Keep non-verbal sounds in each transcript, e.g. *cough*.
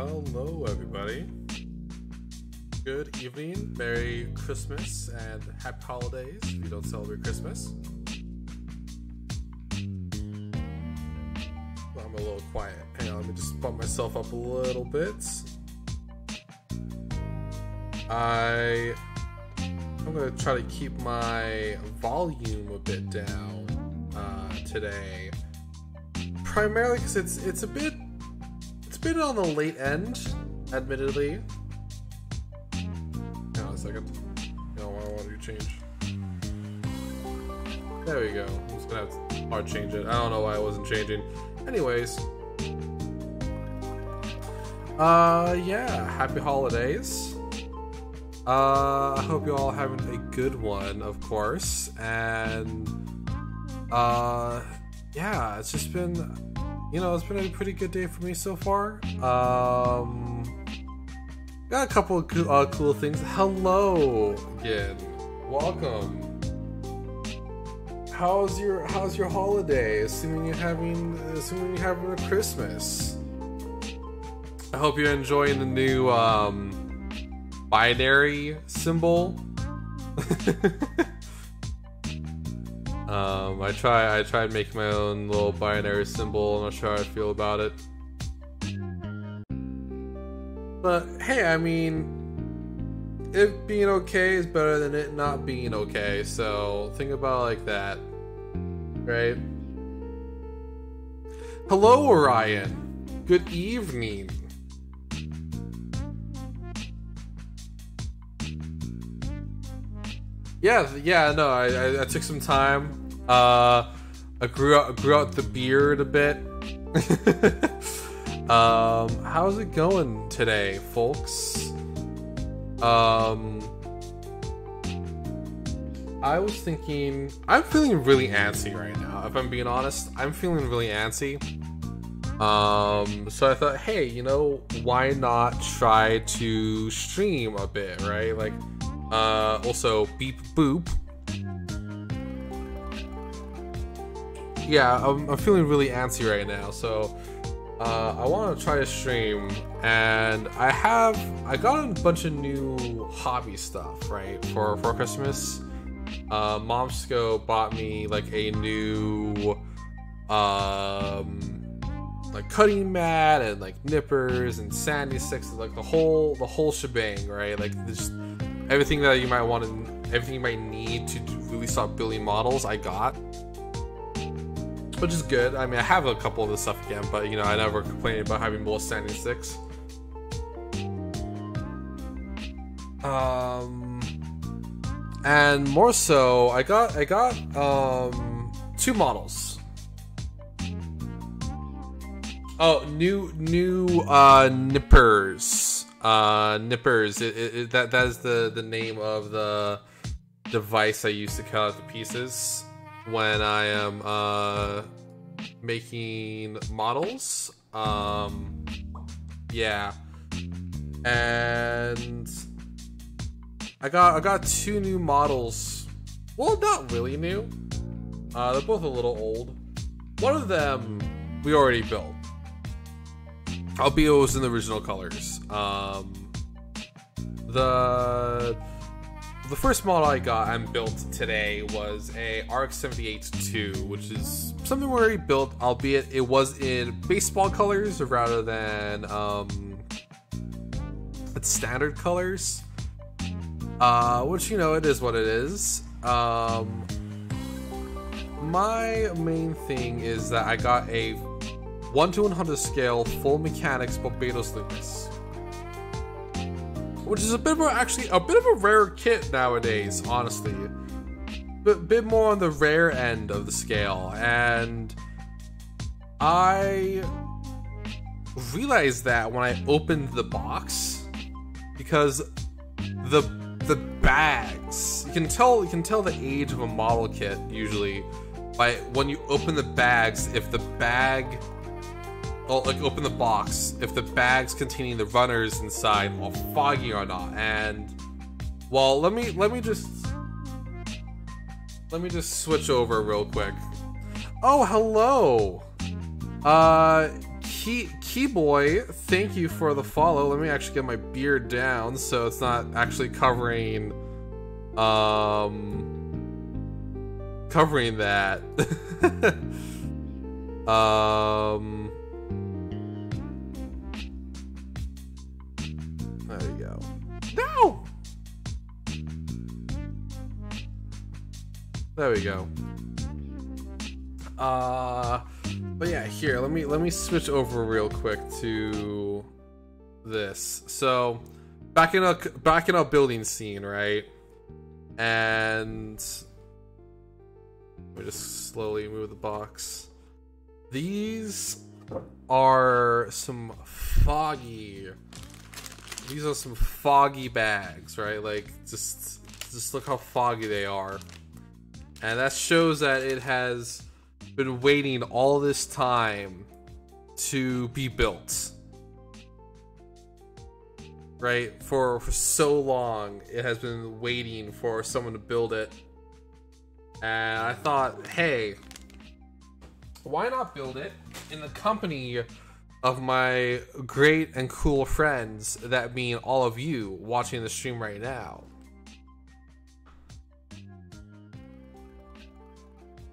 Hello, everybody. Good evening, Merry Christmas, and Happy Holidays if you don't celebrate Christmas. Well, I'm a little quiet. Hang on, let me just bump myself up a little bit. I I'm gonna try to keep my volume a bit down uh, today, primarily because it's it's a bit bit on the late end, admittedly. Hang on a second. No, I want to change. There we go. I'm just gonna have to hard change it. I don't know why I wasn't changing. Anyways. Uh yeah, happy holidays. Uh, I hope you all having a good one, of course. And uh, yeah, it's just been, you know, it's been a pretty good day for me so far. Um, got a couple of cool, uh, cool things. Hello again, welcome. How's your How's your holiday? Assuming you're having, assuming you're having a Christmas. I hope you're enjoying the new um binary symbol. *laughs* um, I try I tried making my own little binary symbol. I'm not sure how I feel about it. But hey, I mean, it being okay is better than it not being okay. So think about it like that, right? Hello, Orion. Good evening. Yeah, yeah, no, I, I, I took some time. Uh, I grew out grew out the beard a bit. *laughs* um, how's it going today, folks? Um, I was thinking, I'm feeling really antsy right now. If I'm being honest, I'm feeling really antsy. Um, so I thought, hey, you know, why not try to stream a bit, right? Like uh, also, beep boop. Yeah, I'm, I'm feeling really antsy right now, so uh, I want to try to stream, and I have I got a bunch of new hobby stuff right for for Christmas. Uh, Momsco bought me like a new um like cutting mat and like nippers and sandy sticks, like the whole the whole shebang, right? Like just everything that you might want to, everything you might need to really start building models, I got. Which is good. I mean, I have a couple of this stuff again, but you know, I never complained about having more standing sticks. Um, and more so, I got I got um two models. Oh, new new uh nippers uh, nippers. It, it, it, that that is the the name of the device I used to cut out the pieces when I am uh, making models. Um, yeah, and I got I got two new models. Well, not really new. Uh, they're both a little old. One of them we already built albeit it was in the original colors. Um, the the first model I got and built today was a RX-78-2, which is something we already built, albeit it was in baseball colors rather than um, standard colors. Uh, which you know, it is what it is. Um, my main thing is that I got a 1 to 100 scale, full mechanics Barbatos Lupus. Which is a bit of a, actually a bit of a rare kit nowadays, honestly. But a bit more on the rare end of the scale, and I realized that when I opened the box because the the bags you can tell you can tell the age of a model kit usually by when you open the bags if the bag well, like open the box if the bags containing the runners inside are foggy or not. And well, let me let me just let me just switch over real quick. Oh, hello. Uh, Key Keyboy, thank you for the follow. Let me actually get my beard down so it's not actually covering um covering that. *laughs* um There we go. Uh but yeah, here, let me let me switch over real quick to this. So, back in a back in a building scene, right? And me just slowly move the box. These are some foggy. These are some foggy bags, right? Like just just look how foggy they are. And that shows that it has been waiting all this time to be built. Right? For, for so long, it has been waiting for someone to build it. And I thought, hey, why not build it in the company of my great and cool friends that mean all of you watching the stream right now?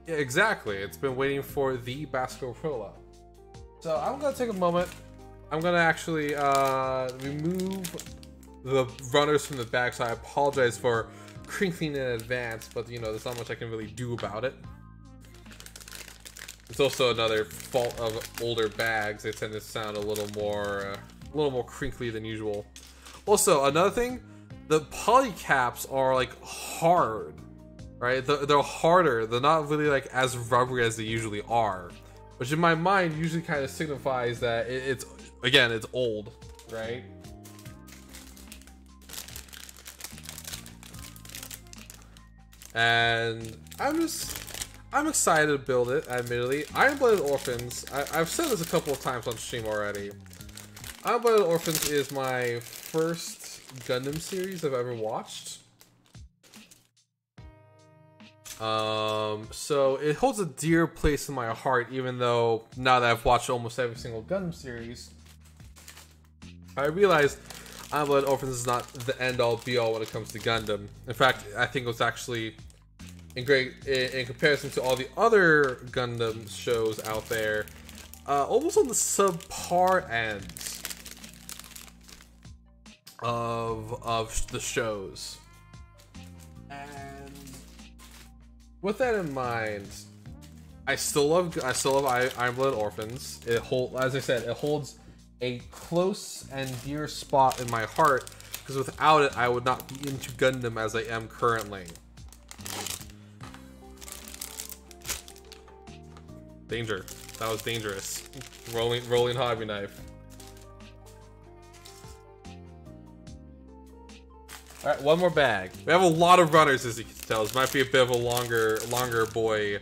Yeah, exactly. It's been waiting for the Basco Prola. So I'm gonna take a moment. I'm gonna actually uh, remove the runners from the back. So I apologize for crinkling in advance, but you know there's not much I can really do about it. It's also another fault of older bags. They tend to sound a little more, uh, a little more crinkly than usual. Also, another thing, the poly caps are like hard right? They're, they're harder. They're not really like as rubbery as they usually are, which in my mind usually kind of signifies that it, it's again it's old, right? And I'm just I'm excited to build it. Admittedly, Iron Blooded Orphans. I, have said this a couple of times on stream already. Iron Blooded Orphans is my first Gundam series I've ever watched. Um, so it holds a dear place in my heart, even though now that I've watched almost every single Gundam series, I realized Iron Blood Orphans is not the end all be all when it comes to Gundam. In fact, I think it was actually in great in, in comparison to all the other Gundam shows out there, uh, almost on the subpar end of of the shows. And with that in mind, I still love I still love Iron Blood Orphans. It hold as I said, it holds a close and dear spot in my heart because without it, I would not be into Gundam as I am currently. Danger. That was dangerous. Rolling, rolling hobby knife. All right, one more bag. We have a lot of runners, as you can tell. This might be a bit of a longer, longer boy,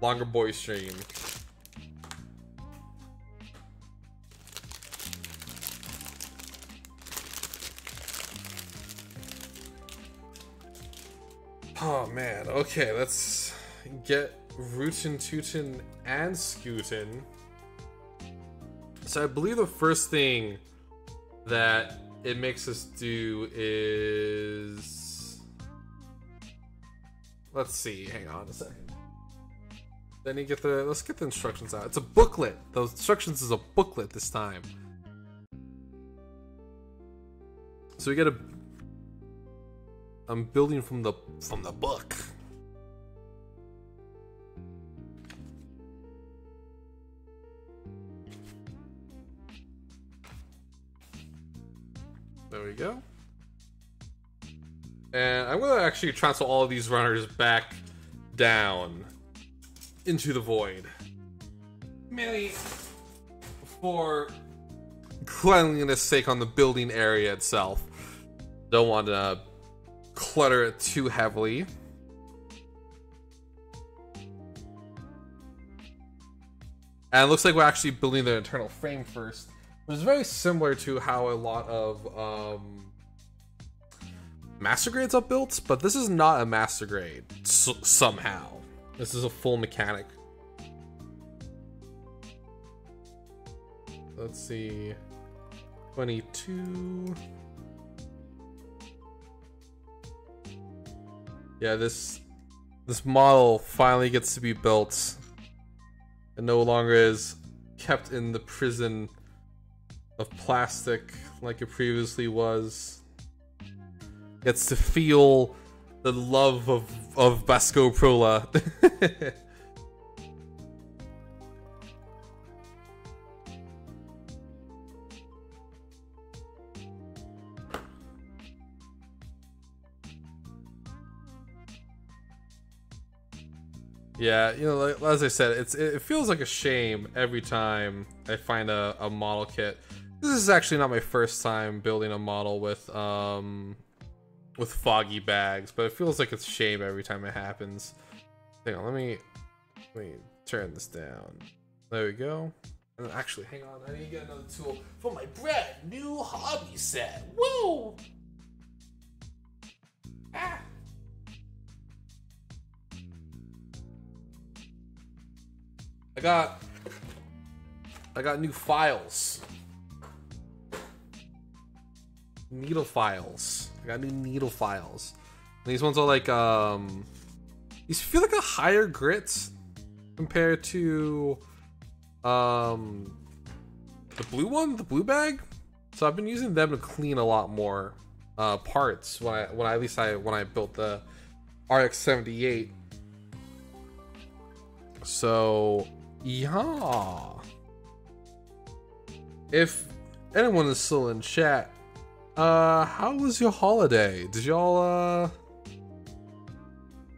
longer boy stream. Oh man, okay, let's get Rootin' Tootin' and Scootin'. So I believe the first thing that it makes us do is let's see hang on a second. Then you get the let's get the instructions out. It's a booklet. Those instructions is a booklet this time. So we get a i'm building from the from the book There we go. And I'm to actually transfer all of these runners back down into the void. Mainly for cleanliness sake on the building area itself. Don't want to clutter it too heavily. And it looks like we're actually building the internal frame first. It was very similar to how a lot of um, master grades are built, but this is not a master grade somehow. This is a full mechanic. let's see. 22. Yeah, this this model finally gets to be built and no longer is kept in the prison of plastic like it previously was. Gets to feel the love of of Basco Prola. *laughs* Yeah, you know, like, as I said, it's it feels like a shame every time I find a, a model kit. This is actually not my first time building a model with um with foggy bags, but it feels like it's a shame every time it happens. Hang on, let me let me turn this down. There we go. And actually, hang on, I need to get another tool for my brand new hobby set. Woo! Ah! I got I got new files. Needle files. I got new needle files. And these ones are like um these feel like a higher grit compared to um the blue one, the blue bag. So I've been using them to clean a lot more uh parts when I when I, at least I when I built the RX 78. So yeah. If anyone is still in chat, uh, how was your holiday? Did y'all, uh,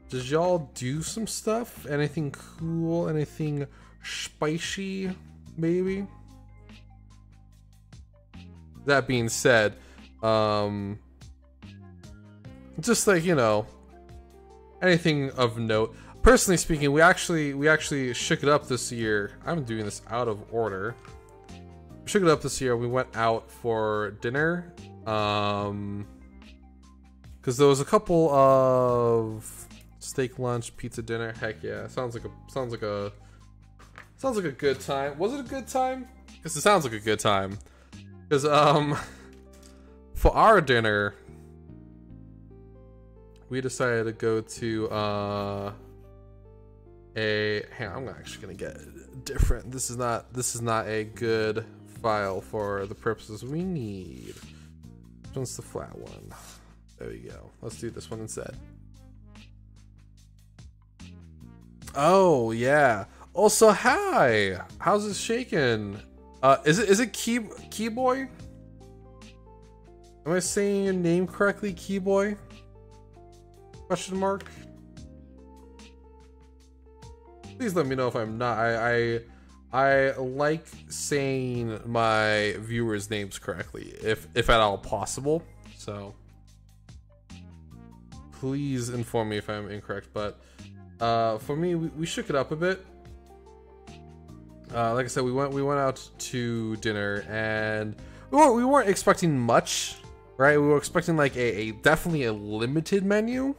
did y'all do some stuff? Anything cool? Anything spicy? Maybe? That being said, um, just like, you know, anything of note personally speaking, we actually we actually shook it up this year. I'm doing this out of order. We shook it up this year. We went out for dinner. Um because there was a couple of steak lunch, pizza dinner. Heck yeah. Sounds like a sounds like a sounds like a good time. Was it a good time? Because it sounds like a good time. Because um *laughs* for our dinner we decided to go to uh a hang on, I'm actually gonna get different. This is not this is not a good file for the purposes we need. Which one's the flat one? There we go. Let's do this one instead. Oh yeah. Also, hi. How's it shaking? Uh, is it is it Key Keyboy? Am I saying your name correctly, Keyboy? Question mark please let me know if I'm not. I, I I like saying my viewers' names correctly, if if at all possible. So please inform me if I'm incorrect. But uh, for me, we, we shook it up a bit. Uh, like I said, we went we went out to dinner and we weren't we weren't expecting much, right? We were expecting like a, a definitely a limited menu.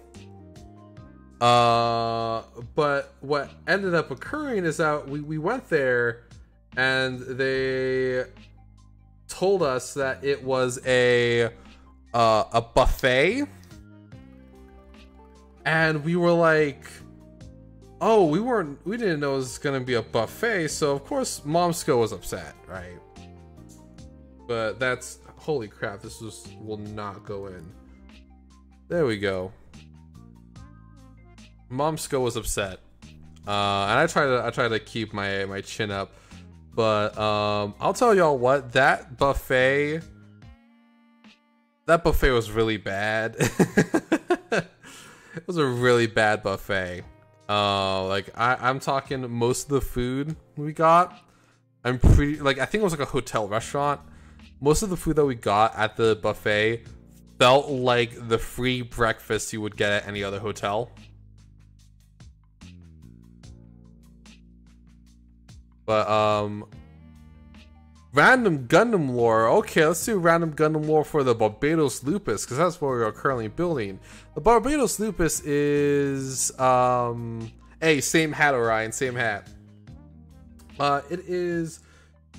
Uh, but what ended up occurring is that we, we went there and they told us that it was a uh, a buffet. And we were like oh we weren't we didn't know it was gonna be a buffet. So of course momsko was upset right? But that's holy crap this was will not go in. There we go Momsko was upset, uh, and I try to I try to keep my my chin up, but um, I'll tell y'all what that buffet that buffet was really bad. *laughs* it was a really bad buffet. Uh, like I, I'm talking most of the food we got. I'm pretty like I think it was like a hotel restaurant. Most of the food that we got at the buffet felt like the free breakfast you would get at any other hotel. But um random Gundam lore. Okay, let's do random Gundam lore for the Barbados Lupus because that's what we are currently building. The Barbados Lupus is um hey same hat Orion same hat. Uh, it is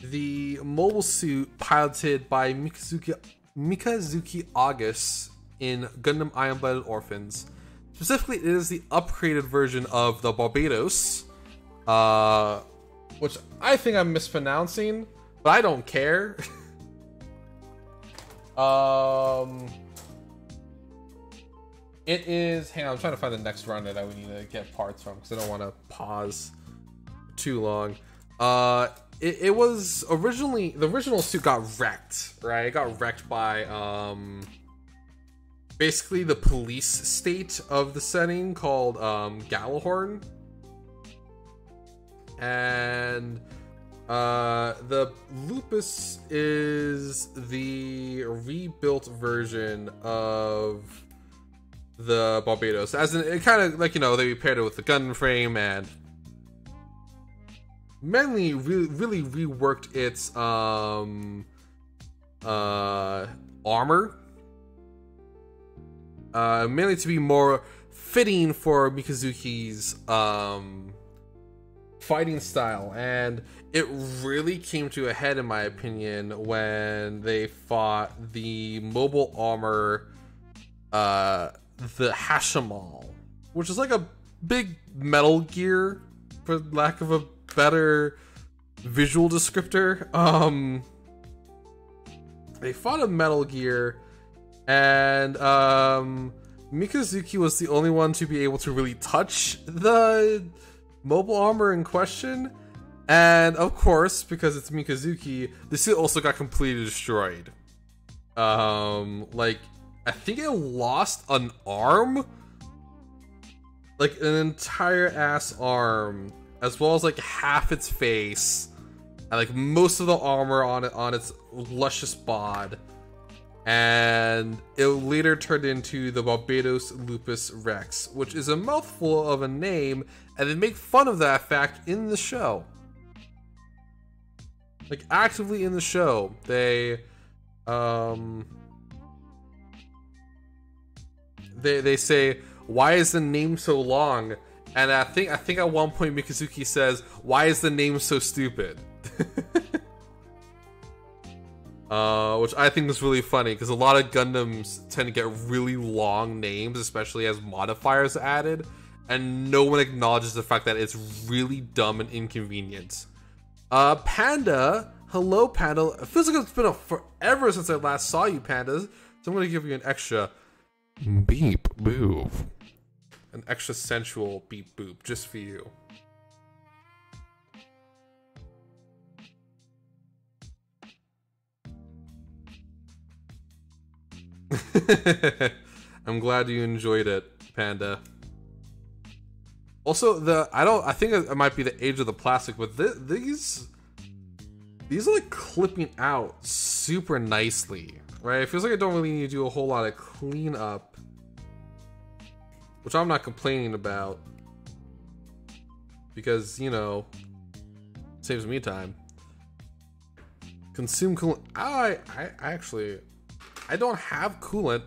the mobile suit piloted by Mikazuki, Mikazuki Augus in Gundam Iron Blooded Orphans. Specifically, it is the upgraded version of the Barbados. uh, which I think I'm mispronouncing, but I don't care. *laughs* um, it is. Hang on, I'm trying to find the next runner that we need to get parts from because I don't want to pause too long. Uh, it, it was originally the original suit got wrecked, right? It got wrecked by um basically the police state of the setting called um Gjallarhorn. And uh the Lupus is the rebuilt version of the Barbados. As in it kind of like you know, they repaired it with the gun frame and mainly really, really reworked its um uh armor uh mainly to be more fitting for Mikazuki's um fighting style and it really came to a head in my opinion when they fought the mobile armor uh the Hashimal which is like a big metal gear for lack of a better visual descriptor. Um, they fought a Metal Gear, and um, Mikazuki was the only one to be able to really touch the mobile armor in question. And of course, because it's Mikazuki, the suit also got completely destroyed. Um, like I think it lost an arm, like an entire ass arm as well as like half its face and like most of the armor on it on its luscious bod and it later turned into the Barbados Lupus Rex, which is a mouthful of a name, and they make fun of that fact in the show. Like actively in the show, they um they they say, "Why is the name so long?" And I think I think at one point Mikazuki says, "Why is the name so stupid?" *laughs* uh, which I think is really funny because a lot of Gundams tend to get really long names, especially as modifiers added, and no one acknowledges the fact that it's really dumb and inconvenient. Uh, Panda, hello Panda. It feels like it's been a forever since I last saw you, Pandas. So I'm gonna give you an extra beep boop, an extra sensual beep boop just for you. *laughs* I'm glad you enjoyed it, Panda. Also, the I don't I think it might be the age of the plastic, but th- these these are like clipping out super nicely, right? It feels like I don't really need to do a whole lot of cleanup which I'm not complaining about because you know saves me time. Consume cool. I I actually I don't have coolant.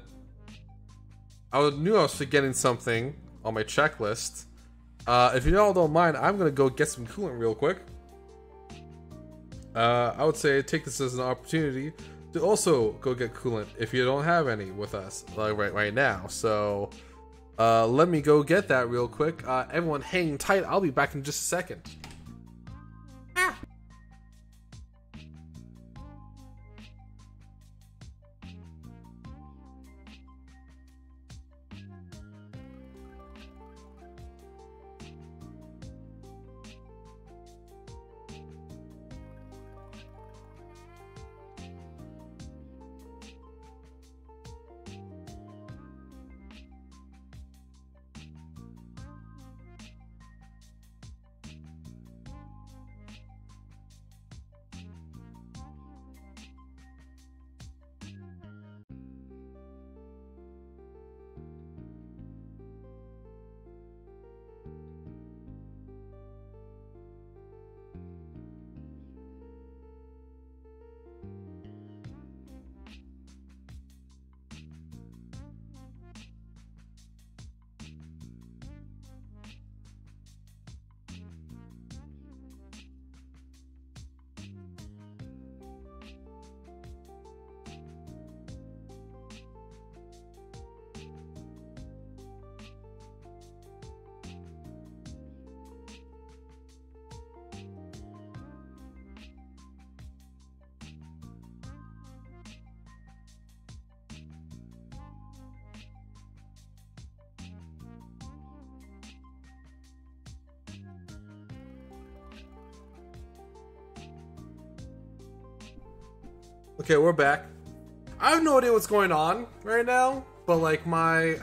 I knew I was forgetting something on my checklist. Uh, if you all don't mind, I'm gonna go get some coolant real quick. Uh, I would say take this as an opportunity to also go get coolant if you don't have any with us like right right now. So uh, let me go get that real quick. Uh, everyone hang tight. I'll be back in just a second. Okay, we're back. I have no idea what's going on right now, but like my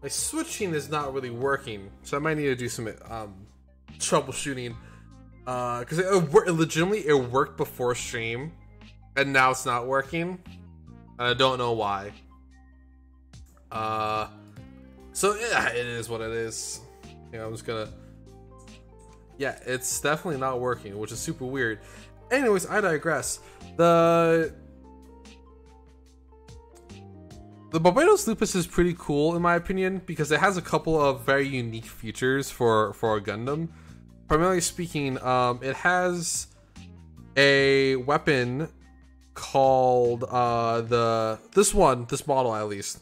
my switching is not really working, so I might need to do some um, troubleshooting. Because uh, it, it, legitimately it worked before stream, and now it's not working. And I don't know why. Uh, so yeah, it is what it is. Yeah, I'm just gonna. Yeah, it's definitely not working, which is super weird. Anyways, I digress. The the Barbatos Lupus is pretty cool in my opinion because it has a couple of very unique features for for a Gundam. Primarily speaking, um, it has a weapon called uh, the this one this model at least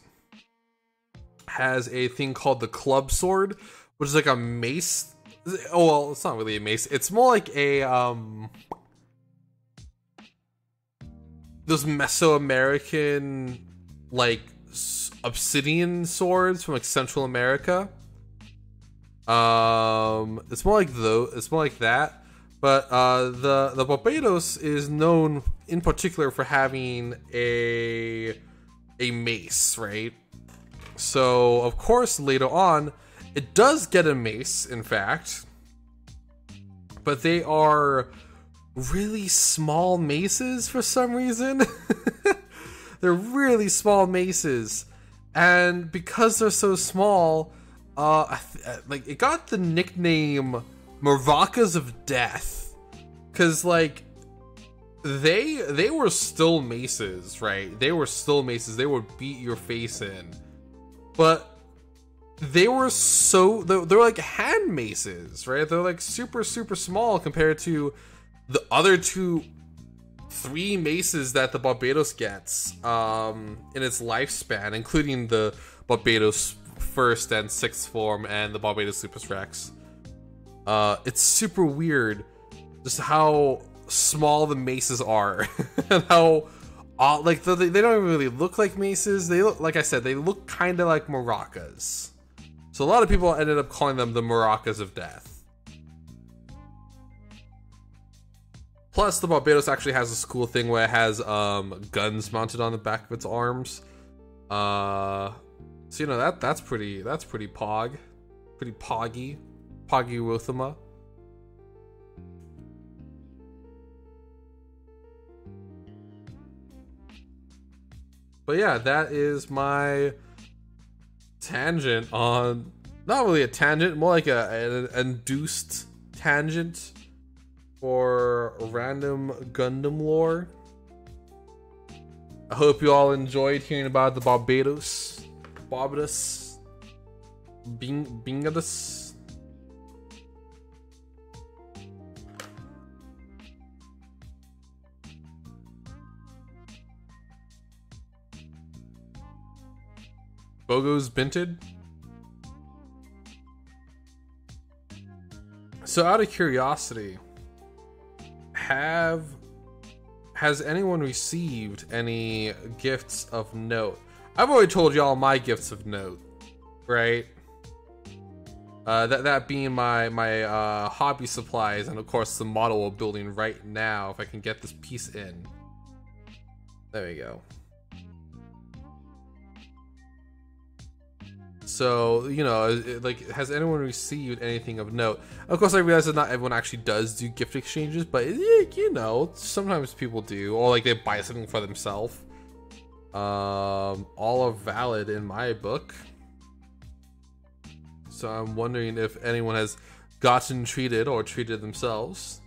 has a thing called the club sword, which is like a mace. Oh well, it's not really a mace. It's more like a um those Mesoamerican like obsidian swords from like Central America. Um, it's more like though it's more like that. But uh, the the Barbados is known in particular for having a a mace, right? So of course later on, it does get a mace. In fact, but they are really small maces for some reason. *laughs* they're really small maces, and because they're so small, uh, like it got the nickname Maracas of Death, because like they they were still maces, right? They were still maces. They would beat your face in, but they were so they're, they're like hand maces, right? They're like super super small compared to the other two three maces that the Barbados gets um, in its lifespan, including the Barbados first and sixth form and the Barbados Rex. Uh, it's super weird just how small the maces are *laughs* and how uh, like they, they don't even really look like maces. They look like I said they look kind of like maracas. So a lot of people ended up calling them the maracas of death. Plus, the Barbados actually has this cool thing where it has um, guns mounted on the back of its arms. Uh, so you know that that's pretty that's pretty pog, pretty poggy, poggy Rothema. But yeah, that is my tangent on not really a tangent, more like a, an induced tangent for random Gundam lore. I hope you all enjoyed hearing about the Barbatos, Barbados, Bing Bingadus. Bogo's Binted. So, out of curiosity, have has anyone received any gifts of note? I've already told y'all my gifts of note, right? Uh, that that being my my uh, hobby supplies and of course the model we're building right now. If I can get this piece in, there we go. So you know, like, has anyone received anything of note? Of course, I realize that not everyone actually does do gift exchanges, but you know, sometimes people do, or like they buy something for themselves. Um, all are valid in my book. So I'm wondering if anyone has gotten treated or treated themselves.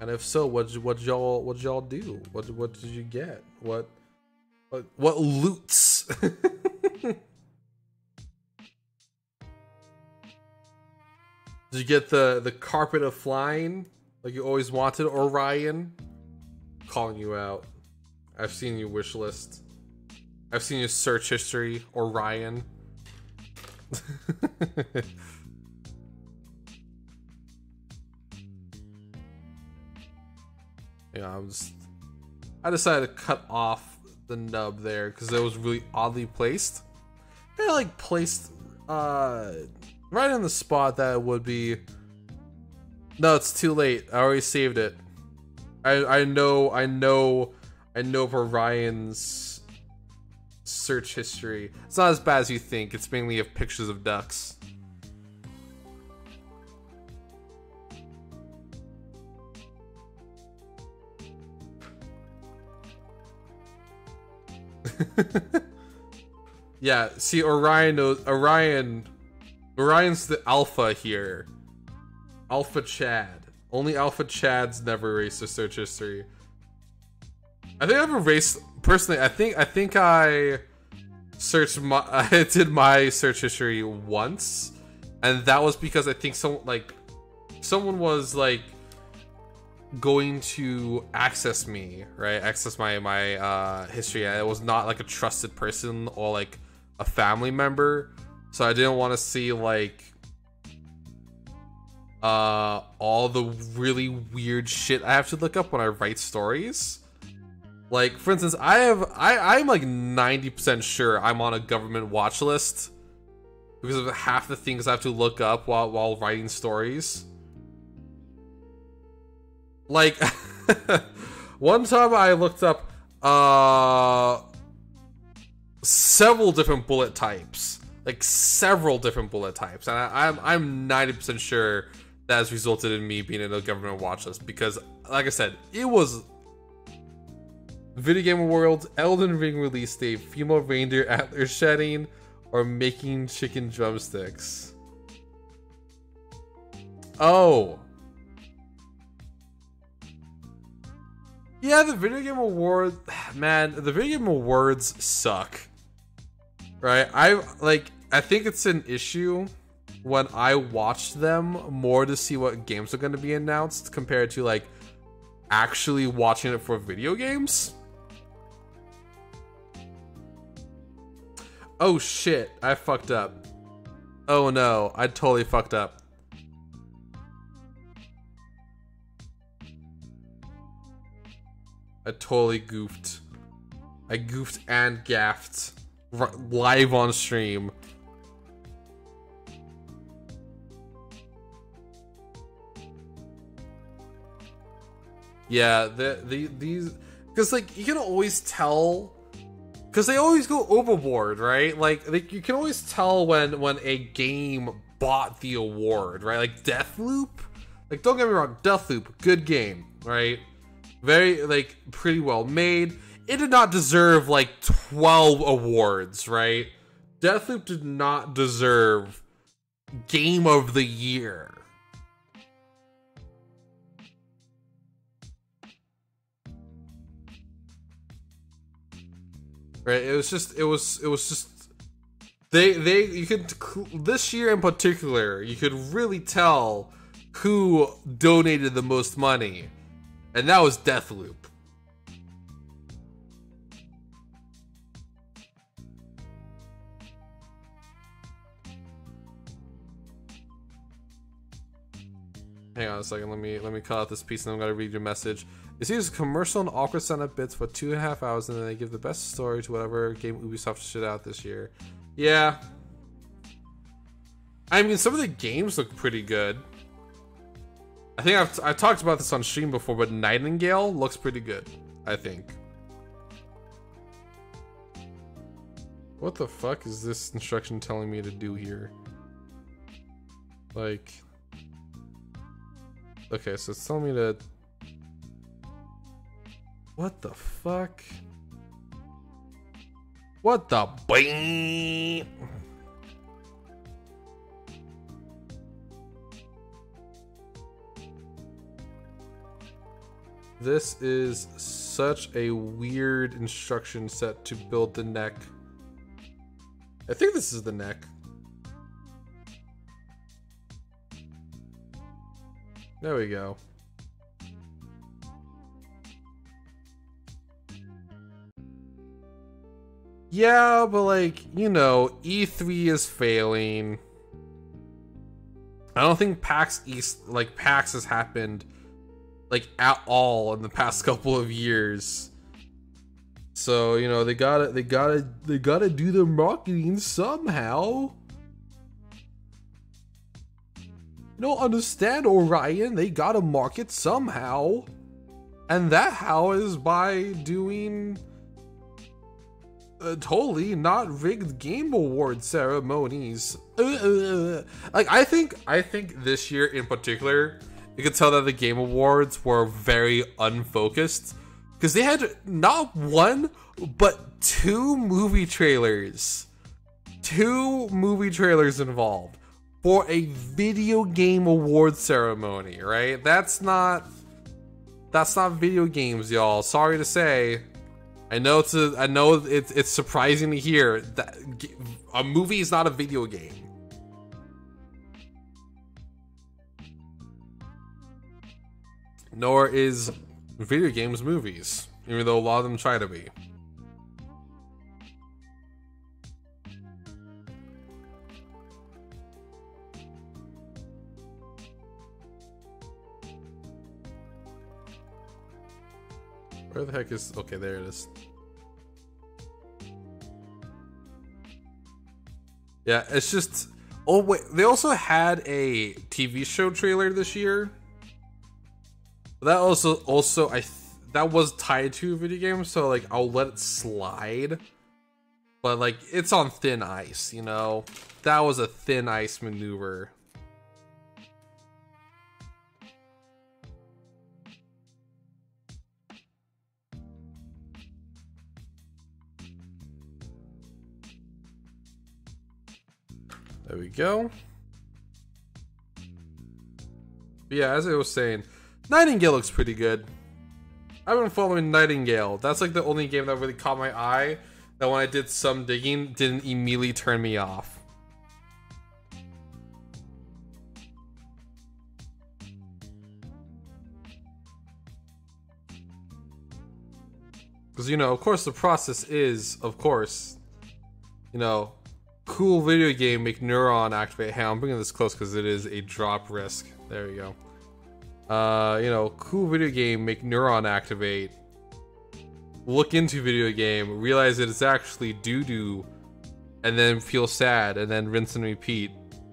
And if so, what what y'all what y'all do? What what did you get? What what, what loots? *laughs* Did you get the the carpet of flying like you always wanted, Orion? calling you out. I've seen your wish list. I've seen your search history, Orion. *laughs* yeah, I was. I decided to cut off the nub there because it was really oddly placed. Of like placed uh, right in the spot that would be No, it's too late. I already saved it. I I know I know I know of Orion's search history. It's not as bad as you think. It's mainly of pictures of ducks. *laughs* yeah, see Orion Orion Orion's the alpha here. Alpha Chad. Only Alpha Chads never erase their search history. I think I've erased personally. I think I think I searched my *laughs* I did my search history once, and that was because I think someone like someone was like going to access me, right? Access my my uh, history. It was not like a trusted person or like a family member, so I didn't want to see like uh all the really weird shit I have to look up when I write stories. Like for instance, I have I I'm like 90% sure I'm on a government watch list because of half the things I have to look up while while writing stories. Like *laughs* one time I looked up uh several different bullet types. Like several different bullet types. And I, I'm I'm 90% sure that has resulted in me being in a government watch list because like I said, it was Video Game World, Elden Ring release date, female reindeer *laughs* antler shedding, or making chicken drumsticks. Oh. Yeah, the Video Game Awards, *sighs* man, the Video Game Awards suck. Right? I like I think it's an issue when I watch them more to see what games are going to be announced compared to like actually watching it for video games. Oh shit, I fucked up. Oh no, I totally fucked up. I totally goofed. I goofed and gaffed. Live on stream. Yeah, the, the these because like you can always tell because they always go overboard, right? Like, like you can always tell when when a game bought the award, right? Like Deathloop. Like, don't get me wrong, Deathloop, good game, right? Very like pretty well made. It did not deserve like twelve awards, right? Deathloop did not deserve Game of the Year. right? It was just, it was, it was just. They, they, you could this year in particular, you could really tell who donated the most money, and that was Deathloop. Hang on a second. Let me let me cut out this piece, and I'm gonna read your message. It seems commercial and awkward stand-up bits for two and a half hours, and then they give the best story to whatever game Ubisoft shit out this year. Yeah. I mean, some of the games look pretty good. I think I've, I've talked about this on stream before, but Nightingale looks pretty good, I think. What the fuck is this instruction telling me to do here? Like... Okay, so it's telling me to what the fuck? What the bing? This is such a weird instruction set to build the neck. I think this is the neck. There we go. Yeah, but like, you know, E3 is failing. I don't think PAX East like PAX has happened like at all in the past *laughs* couple of years. So, you know, they gotta they gotta they gotta do the marketing somehow. You don't understand, Orion. They gotta market somehow. And that how is by doing uh, totally not rigged game award ceremonies. Uh, uh, like I think I think this year in particular, you could tell that the game awards were very unfocused because they had not one but two movie trailers. Two movie trailers involved for a video game award ceremony, right? That's not that's not video games, y'all. Sorry to say. I know it's a, I know it's it's surprising to hear that a movie is not a video game. Nor is video games movies, even though a lot of them try to be. Where the heck is... Okay, there it is. Yeah, it's just... Oh, wait. They also had a TV show trailer this year. That also... Also, I... that was tied to a video game, so, like, I'll let it slide. But, like, it's on thin ice, you know? That was a thin ice maneuver. There we go. But yeah, as I was saying, Nightingale looks pretty good. I've been following Nightingale. That's like the only game that really caught my eye. That when I did some digging, didn't immediately turn me off. Because, you know, of course, the process is, of course, you know, cool video game make neuron activate hey i'm bringing this close because it is a drop risk there you go uh you know cool video game make neuron activate look into video game realize that it's actually doo-doo and then feel sad and then rinse and repeat *laughs*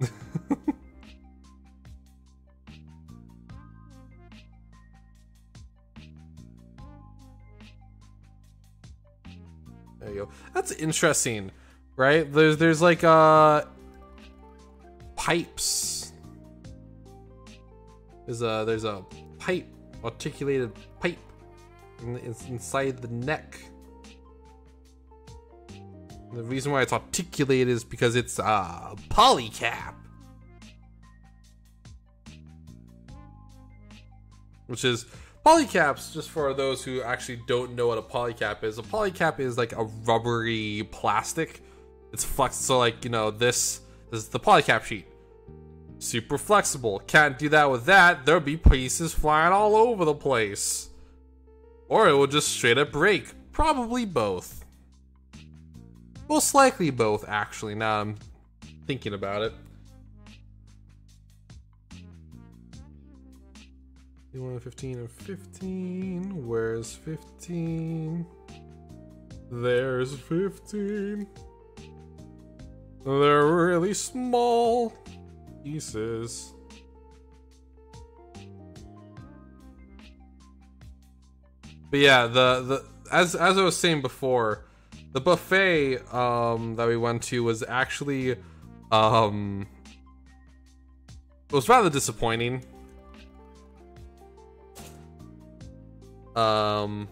there you go that's interesting right? There's there's like uh pipes. There's a there's a pipe articulated pipe in, inside the neck. the reason why it's articulated is because it's a polycap. Which is polycaps, just for those who actually don't know what a polycap is, a polycap is like a rubbery plastic it's flex. So like you know this, this is the polycap sheet. Super flexible. Can't do that with that. There'll be pieces flying all over the place. Or it will just straight up break. Probably both. Most likely both, actually, now I'm thinking about it. You want 15 and 15. Where's 15? There's 15. They're really small pieces. But yeah, the the as as I was saying before, the buffet um that we went to was actually um it was rather disappointing. Um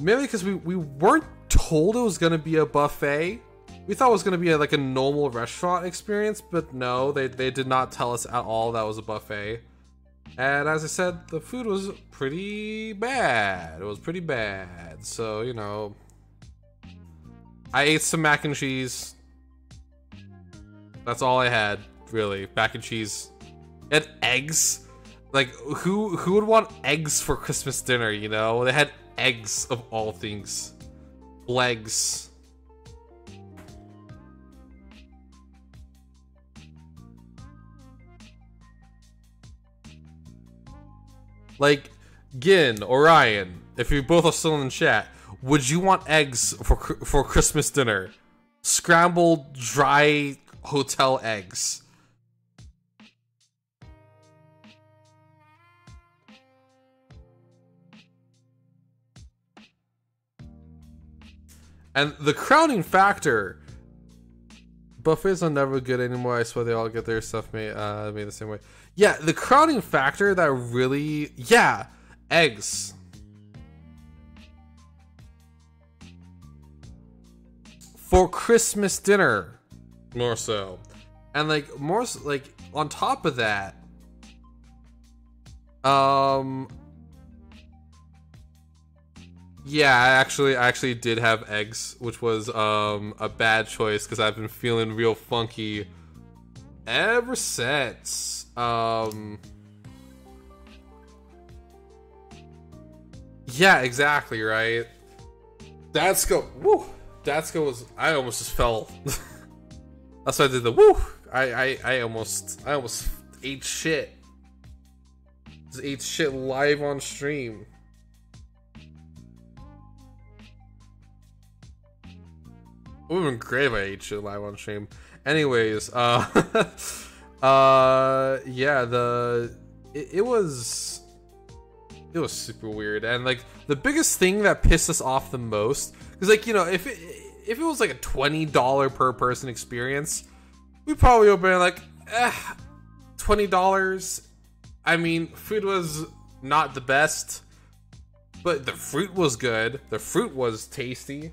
mainly because we, we weren't told it was gonna be a buffet. We thought it was going to be a, like a normal restaurant experience, but no, they, they did not tell us at all that was a buffet. And as I said, the food was pretty bad. It was pretty bad. So, you know, I ate some mac and cheese. That's all I had, really. Mac and cheese. And eggs. Like, who who would want eggs for Christmas dinner, you know? They had eggs of all things. Legs. Like Gin, Orion, if you both are still in chat, would you want eggs for for Christmas dinner? Scrambled dry hotel eggs. And the crowning factor buffets are never good anymore. I swear they all get their stuff made uh, made the same way. Yeah, the crowning factor that really yeah, eggs. For Christmas dinner, more so. And like more so, like on top of that, um yeah, I actually I actually did have eggs, which was um a bad choice because I've been feeling real funky ever since. Um Yeah, exactly, right? Dadsko woo Dadsko was I almost just fell. *laughs* That's why I did the woo. I, I I almost I almost ate shit. Just ate shit live on stream. It would have been great if I ate shit live on stream. Anyways, uh, *laughs* uh, yeah, the it, it was it was super weird, and like the biggest thing that pissed us off the most, because like you know if it if it was like a twenty dollar per person experience, we probably would have like, eh, twenty dollars. I mean, food was not the best, but the fruit was good. The fruit was tasty.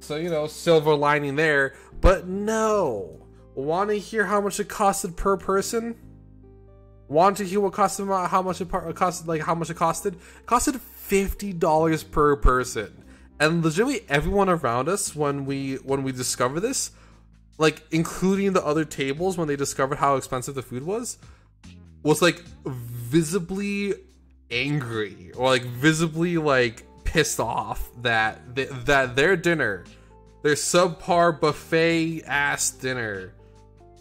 So, you know, silver lining there. But no. Want to hear how much it costed per person? Want to hear what costed how much it costed like how much it costed? It costed fifty dollars per person. And legitimately everyone around us when we when we discovered this, like including the other tables when they discovered how expensive the food was, was like visibly angry or like visibly like pissed off that th- that their dinner their subpar buffet ass dinner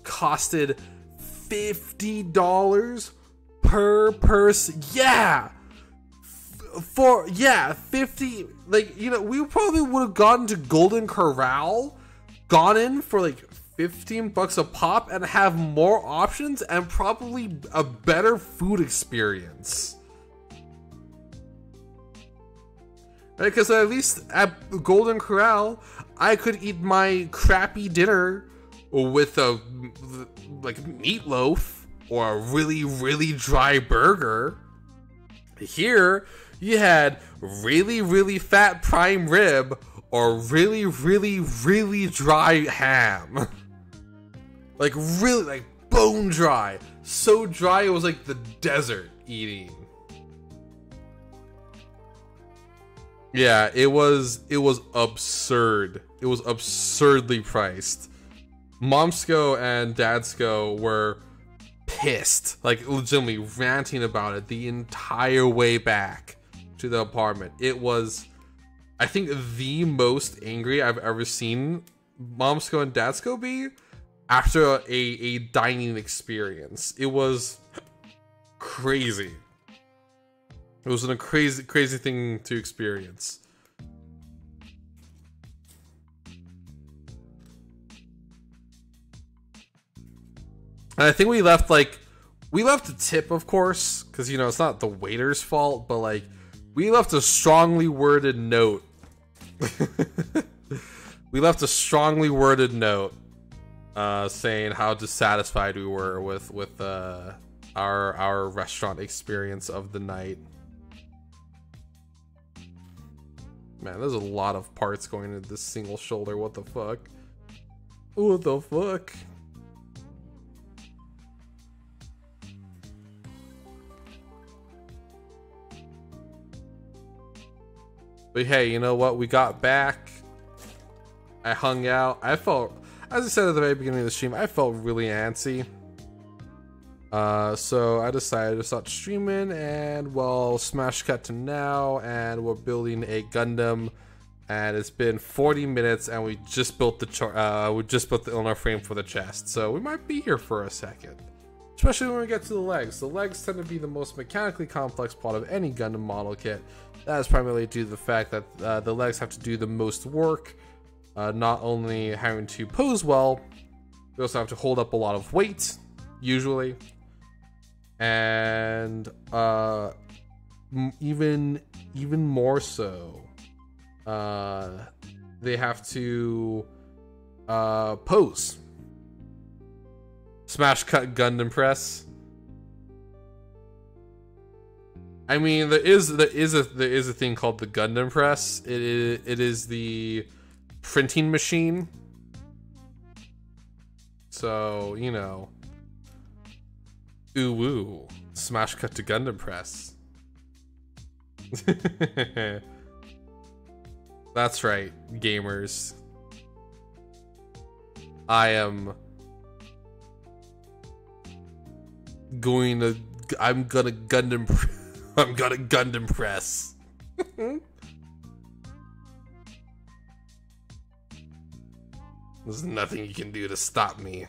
costed $50 per person. Yeah. For yeah, 50 like you know, we probably would have gone to Golden Corral, gone in for like 15 bucks a pop and have more options and probably a better food experience. Right, Because at least at Golden Corral, I could eat my crappy dinner with a like meatloaf or a really really dry burger. Here you had really really fat prime rib or really really really dry ham. *laughs* like really like bone dry. So dry it was like the desert eating. Yeah, it was it was absurd. It was absurdly priced. Momsko and Dadsko were pissed, like legitimately ranting about it the entire way back to the apartment. It was I think the most angry I've ever seen Momsko and Dadsko be after a, a dining experience. It was crazy. It was a crazy, crazy thing to experience. And I think we left like we left a tip, of course, because you know it's not the waiter's fault, but like we left a strongly worded note. *laughs* we left a strongly worded note uh, saying how dissatisfied we were with with uh, our our restaurant experience of the night. Man, there's a lot of parts going into this single shoulder. What the fuck? What the fuck? But hey, you know what? We got back. I hung out. I felt, as I said at the very beginning of the stream, I felt really antsy. Uh, so I decided to start streaming, and well, smash cut to now, and we're building a Gundam, and it's been 40 minutes, and we just built the char- uh, we just built the inner frame for the chest, so we might be here for a second. Especially when we get to the legs. The legs tend to be the most mechanically complex part of any Gundam model kit. That is primarily due to the fact that uh, the legs have to do the most work, uh, not only having to pose well, they also have to hold up a lot of weight, usually, and uh, even even more so, uh, they have to uh, pose. Smash cut Gundam press. I mean, there is there is a there is a thing called the Gundam press. It is it is the printing machine. So you know, ooh woo, smash cut to Gundam press. *laughs* That's right, gamers. I am going to. I'm gonna Gundam. I'm gonna Gundam press. *laughs* There's nothing you can do to stop me.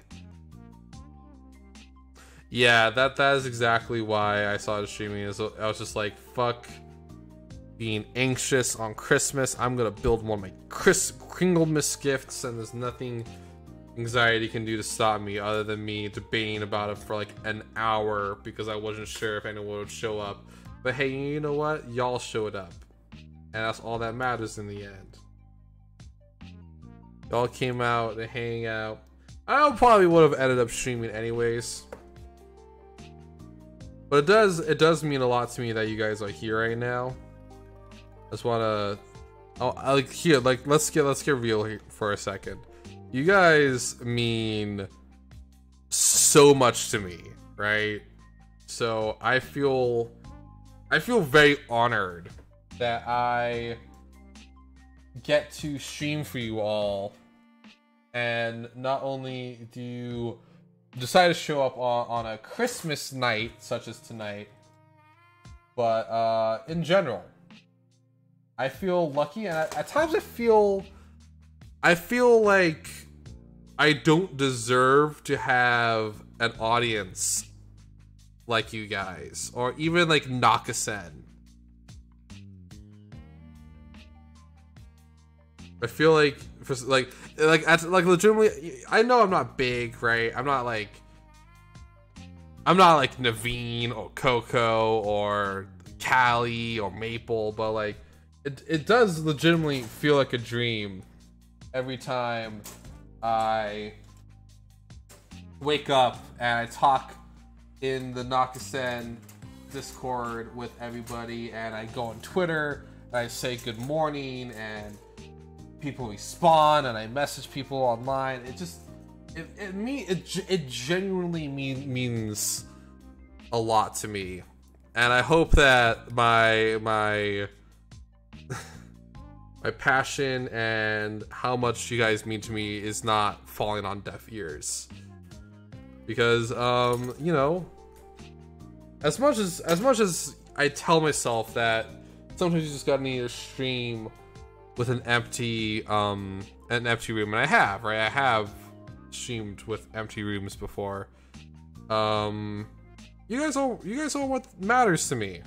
Yeah, that that is exactly why I saw it streaming. Is I was just like, fuck being anxious on Christmas. I'm gonna build one of my Chris Kringlemas gifts, and there's nothing anxiety can do to stop me other than me debating about it for like an hour because I wasn't sure if anyone would show up. But hey, you know what? Y'all showed up. And that's all that matters in the end. Y'all came out to hang out. I probably would have ended up streaming anyways. But it does it does mean a lot to me that you guys are here right now. I just wanna oh like here, like let's get let's get real here for a second. You guys mean so much to me, right? So I feel I feel very honored that I get to stream for you all. And not only do you decide to show up on, on a Christmas night, such as tonight, but uh, in general, I feel lucky, and at, at times I feel, I feel like I don't deserve to have an audience like you guys, or even like Nakasen. I feel like for like like at, like legitimately I know I'm not big, right? I'm not like I'm not like Naveen or Coco or Callie or Maple, but like it it does legitimately feel like a dream every time I wake up and I talk in the Nakasen Discord with everybody, and I go on Twitter, and I say good morning, and people respond, and I message people online. It just, it, it me, it, it genuinely mean, means a lot to me, and I hope that my my *laughs* my passion and how much you guys mean to me is not falling on deaf ears because um, you know, as much as as much as I tell myself that sometimes you just gotta need a stream with an empty um an empty room, and I have right, I have streamed with empty rooms before. Um, you guys all you guys all what matters to me.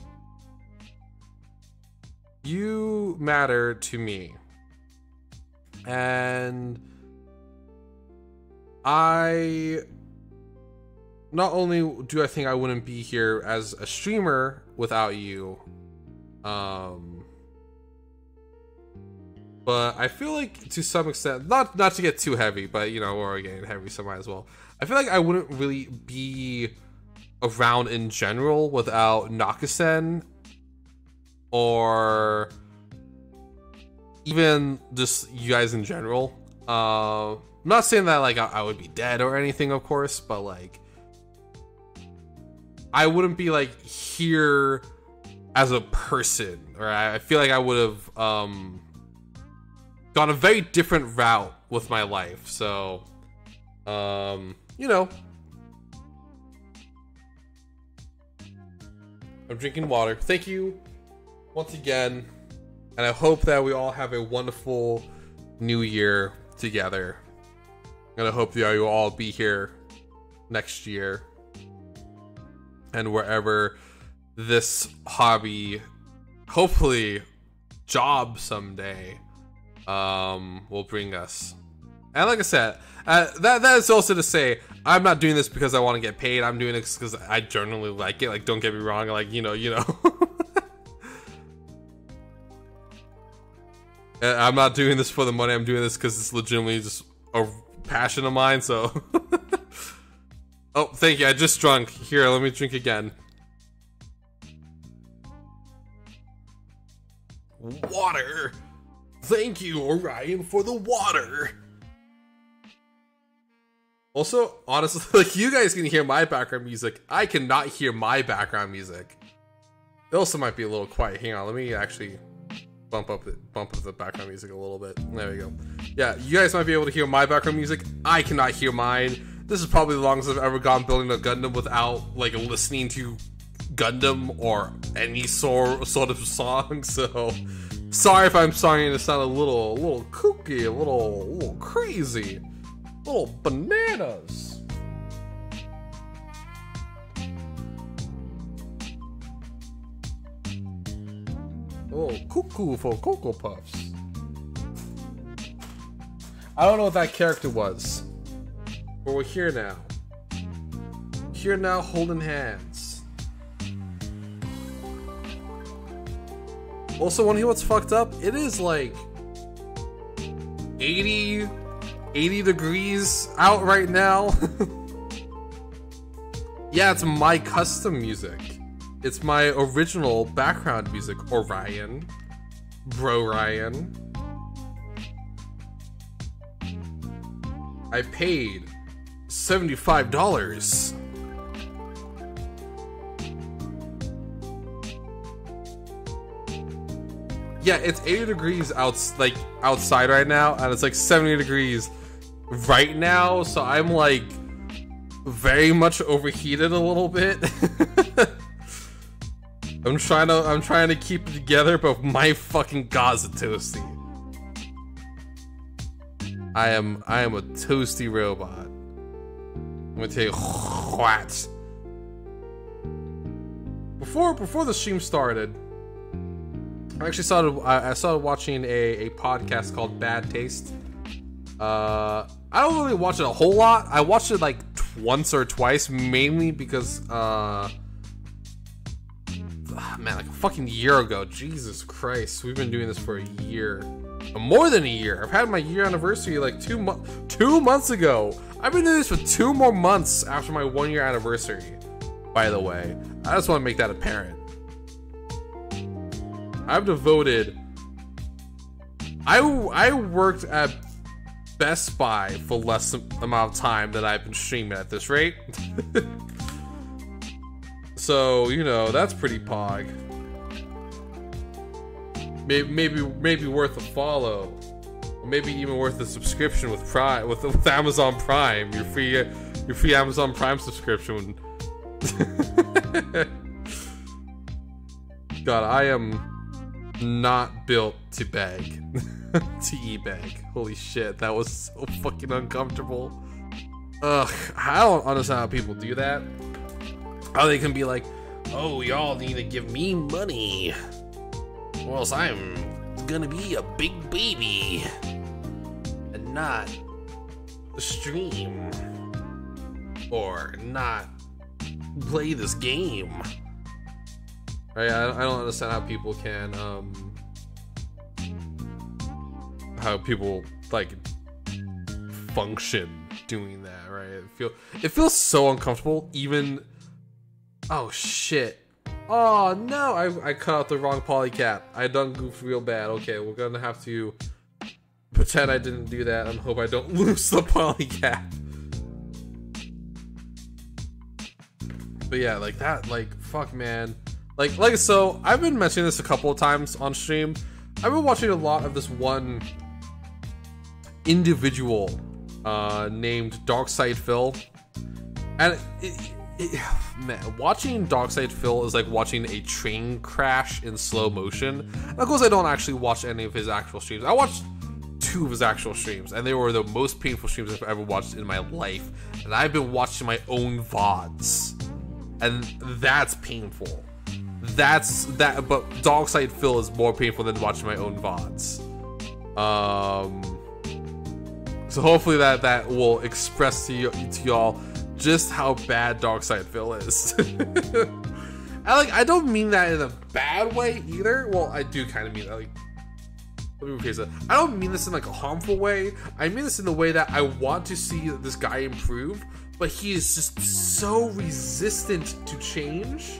You matter to me, and I not only do I think I wouldn't be here as a streamer without you, um, but I feel like to some extent, not not to get too heavy, but you know we're getting heavy, so might as well. I feel like I wouldn't really be around in general without Nakasen or even just you guys in general. Uh, I'm not saying that like I, I would be dead or anything, of course, but like I wouldn't be like here as a person, or I feel like I would have um, gone a very different route with my life. So, um, you know, I'm drinking water. Thank you once again, and I hope that we all have a wonderful new year together. And I hope that you all be here next year and wherever this hobby hopefully job someday um will bring us and like i said uh, that that is also to say i'm not doing this because i want to get paid i'm doing this because i generally like it like don't get me wrong like you know you know *laughs* Uh, I'm not doing this for the money. I'm doing this because it's legitimately just a passion of mine. So, *laughs* oh, thank you. I just drunk. Here, let me drink again. Water. Thank you, Orion, for the water. Also, honestly, *laughs* like you guys can hear my background music. I cannot hear my background music. It also might be a little quiet. Hang on, let me actually bump up the bump up the background music a little bit. There we go. Yeah, you guys might be able to hear my background music. I cannot hear mine. This is probably the longest I've ever gone building a Gundam without like listening to Gundam or any sort sort of song. *laughs* So sorry if I'm starting to sound a little a little kooky, a little a little crazy, a little bananas. Oh, cuckoo for Cocoa Puffs. I don't know what that character was. But we're here now. Here now holding hands. Also, when he what's fucked up, it is like 80, 80 degrees out right now. *laughs* yeah, it's my custom music. It's my original background music, Orion. Bro Ryan. I paid $75. Yeah, it's 80 degrees out like outside right now, and it's like 70 degrees right now, so I'm like very much overheated a little bit. *laughs* I'm trying to I'm trying to keep it together, but my fucking god's a toasty. I am I am a toasty robot. I'm gonna tell you what. Before before the stream started, I actually started I, started watching a, a podcast called Bad Taste. Uh, I don't really watch it a whole lot. I watched it like once or twice, mainly because uh man, like a fucking year ago. Jesus Christ, we've been doing this for a year, more than a year. I've had my year anniversary like two months, two months ago. I've been doing this for two more months after my one year anniversary. By the way, I just want to make that apparent. I've devoted. I I worked at Best Buy for less amount of time than I've been streaming at this rate. *laughs* So, you know, that's pretty pog. Maybe, maybe, maybe worth a follow. Maybe even worth a subscription with Prime, with, with Amazon Prime. Your free, your free Amazon Prime subscription. *laughs* God, I am not built to beg. *laughs* to e-beg. Holy shit, that was so fucking uncomfortable. Ugh, I don't understand how people do that. How they can be like, oh, y'all need to give me money, or else I'm gonna be a big baby and not stream or not play this game. Right? I, don't understand how people can, um, how people like function doing that. Right? It feel it feels so uncomfortable, even Oh shit. Oh no, I, I cut out the wrong polycap. I done goofed real bad. Okay, we're gonna have to pretend I didn't do that and hope I don't *laughs* lose the polycap. But yeah, like that, like fuck man. Like like so I've been mentioning this a couple of times on stream. I've been watching a lot of this one individual uh named Darkside Phil. And it, it, *sighs* man, watching Darkside Phil is like watching a train crash in slow motion. And of course, I don't actually watch any of his actual streams. I watched two of his actual streams, and they were the most painful streams I've ever watched in my life. And I've been watching my own VODs, and that's painful. That's that, but Darkside Phil is more painful than watching my own VODs. Um, so hopefully that that will express to you to y'all just how bad Darkside Phil is. *laughs* I like I don't mean that in a bad way either. Well, I do kind of mean that like let me rephrase it. I don't mean this in like a harmful way. I mean this in the way that I want to see this guy improve, but he is just so resistant to change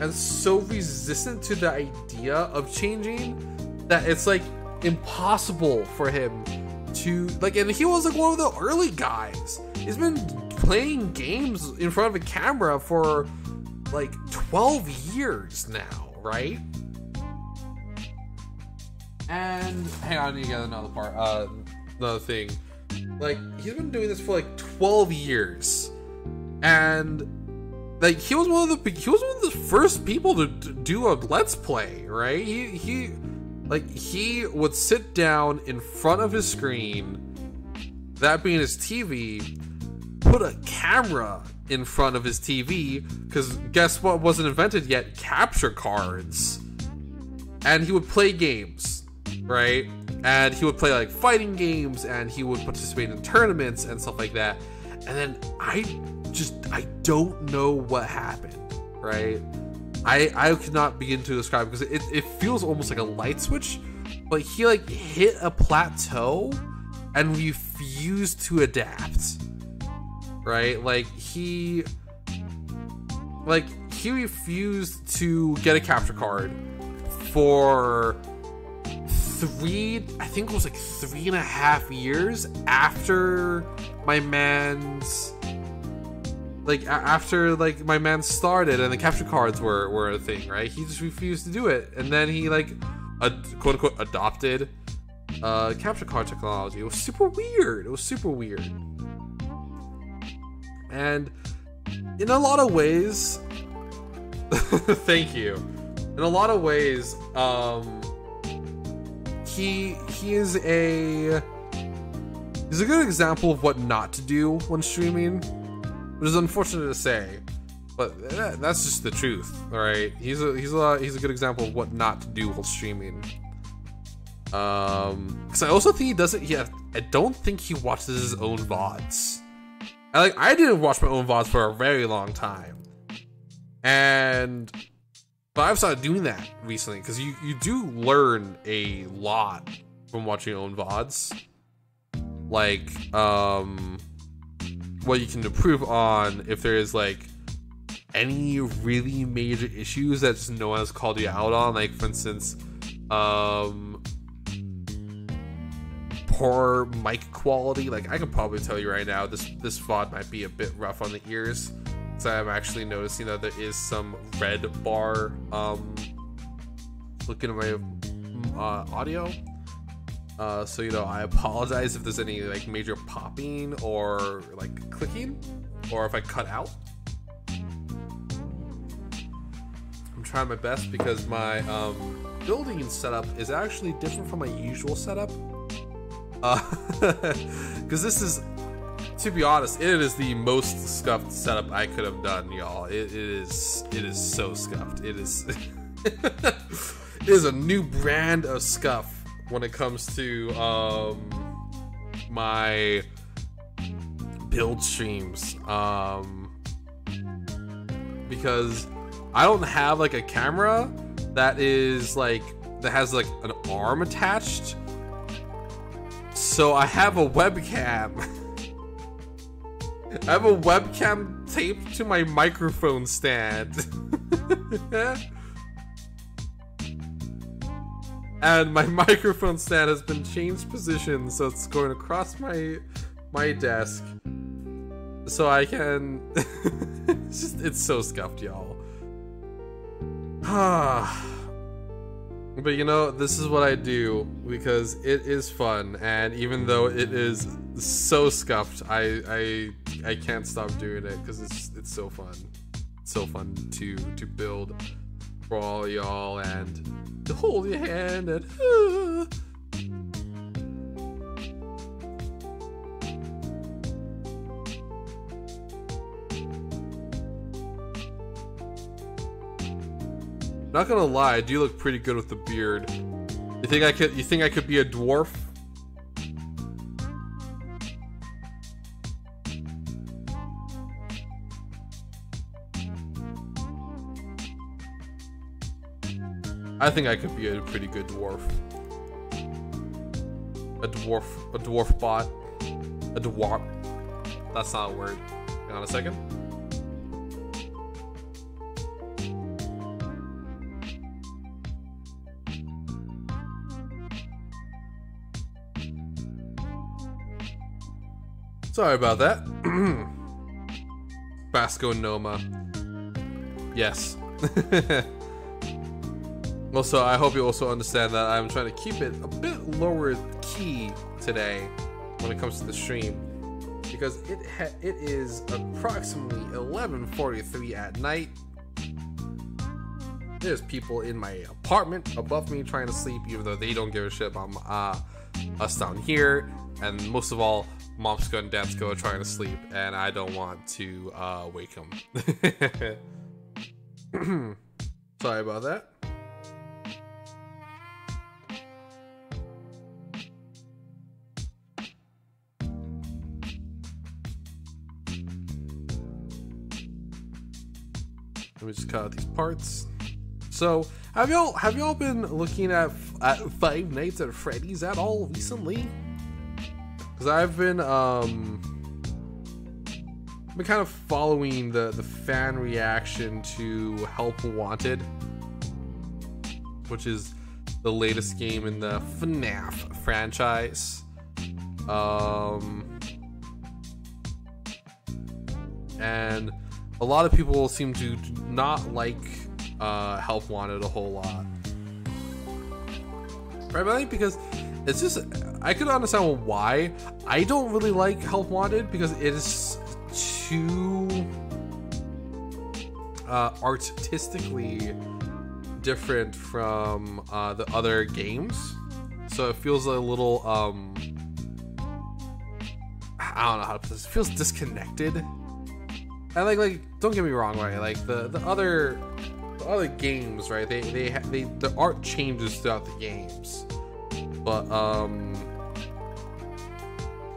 and so resistant to the idea of changing that it's like impossible for him to like and he was like one of the early guys he's been playing games in front of a camera for like 12 years now right and hang on, you get another part. Uh, another thing. Like he's been doing this for like 12 years, and like he was one of the he was one of the first people to, to do a let's play. Right? He he like he would sit down in front of his screen, that being his TV, put a camera in front of his TV because guess what wasn't invented yet? Capture cards. And he would play games right? And he would play like fighting games and he would participate in tournaments and stuff like that. And then I just I don't know what happened, right? I I could not begin to describe because it, it feels almost like a light switch, but he like hit a plateau and refused to adapt. Right? Like he like he refused to get a capture card for three, I think it was like three and a half years after my man's like after like my man started and the capture cards were were a thing, right? He just refused to do it, and then he like a quote unquote adopted uh capture card technology. It was super weird. It was super weird, and in a lot of ways, *laughs* thank you. In a lot of ways, um, he he is a he's a good example of what not to do when streaming, which is unfortunate to say, but that's just the truth. All right, he's a he's a he's a good example of what not to do while streaming. Um, because I also think he doesn't. Yeah, I don't think he watches his own vods. I like I didn't watch my own vods for a very long time, and but I've started doing that recently because you, you do learn a lot from watching your own VODs. Like, um, what you can improve on if there is like any really major issues that just no one has called you out on. Like, for instance, um, poor mic quality. Like, I can probably tell you right now, this this VOD might be a bit rough on the ears. So I'm actually noticing that there is some red bar um, looking at my uh, audio. Uh, so you know, I apologize if there's any like major popping or like clicking, or if I cut out. I'm trying my best because my um, building setup is actually different from my usual setup. Because uh, *laughs* this is to be honest, it is the most scuffed setup I could have done, y'all. It, it is it is so scuffed. It is *laughs* it is a new brand of scuff when it comes to um my build streams. Um because I don't have like a camera that is like that has like an arm attached. So I have a webcam. I have a webcam taped to my microphone stand. *laughs* and my microphone stand has been changed position so it's going across my my desk. So I can *laughs* it's just it's so scuffed y'all. *sighs* Ah but you know, this is what I do because it is fun, and even though it is so scuffed, I I I can't stop doing it because it's it's so fun, it's so fun to to build for all y'all and to hold your hand and. Uh, *laughs* Not gonna lie, I do look pretty good with the beard. You think I could? You think I could be a dwarf? I think I could be a pretty good dwarf. a dwarf a dwarf bot a dwarf that's not a word hang on a second sorry about that *clears throat* basco noma yes *laughs* Also, I hope you also understand that I'm trying to keep it a bit lower key today when it comes to the stream because it it is approximately 11:43 at night. There's people in my apartment above me trying to sleep, even though they don't give a shit about uh, us down here. And most of all, Momsko and Dadsko are trying to sleep, and I don't want to uh, wake them. *laughs* Sorry about that. Let me just cut out these parts. So, have y'all have y'all been looking at, at Five Nights at Freddy's at all recently? Because I've been um been kind of following the the fan reaction to Help Wanted, which is the latest game in the FNAF franchise. Um, and a lot of people seem to not like uh, Help Wanted a whole lot. Primarily because it's just I could understand why. I don't really like Help Wanted because it is too uh, artistically different from uh, the other games. So it feels a little um I don't know how to put this. It feels disconnected and like like don't get me wrong, right? Like the the other the other games, right? They they they the art changes throughout the games, but um,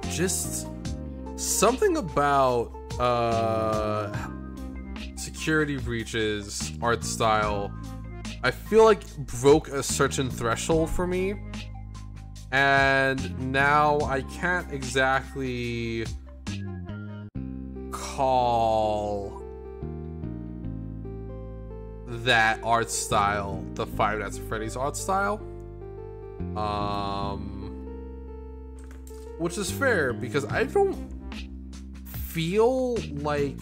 just something about uh security breaches art style i feel like broke a certain threshold for me and now i can't exactly call that art style the Five Nights at Freddy's art style. Um, which is fair because I don't feel like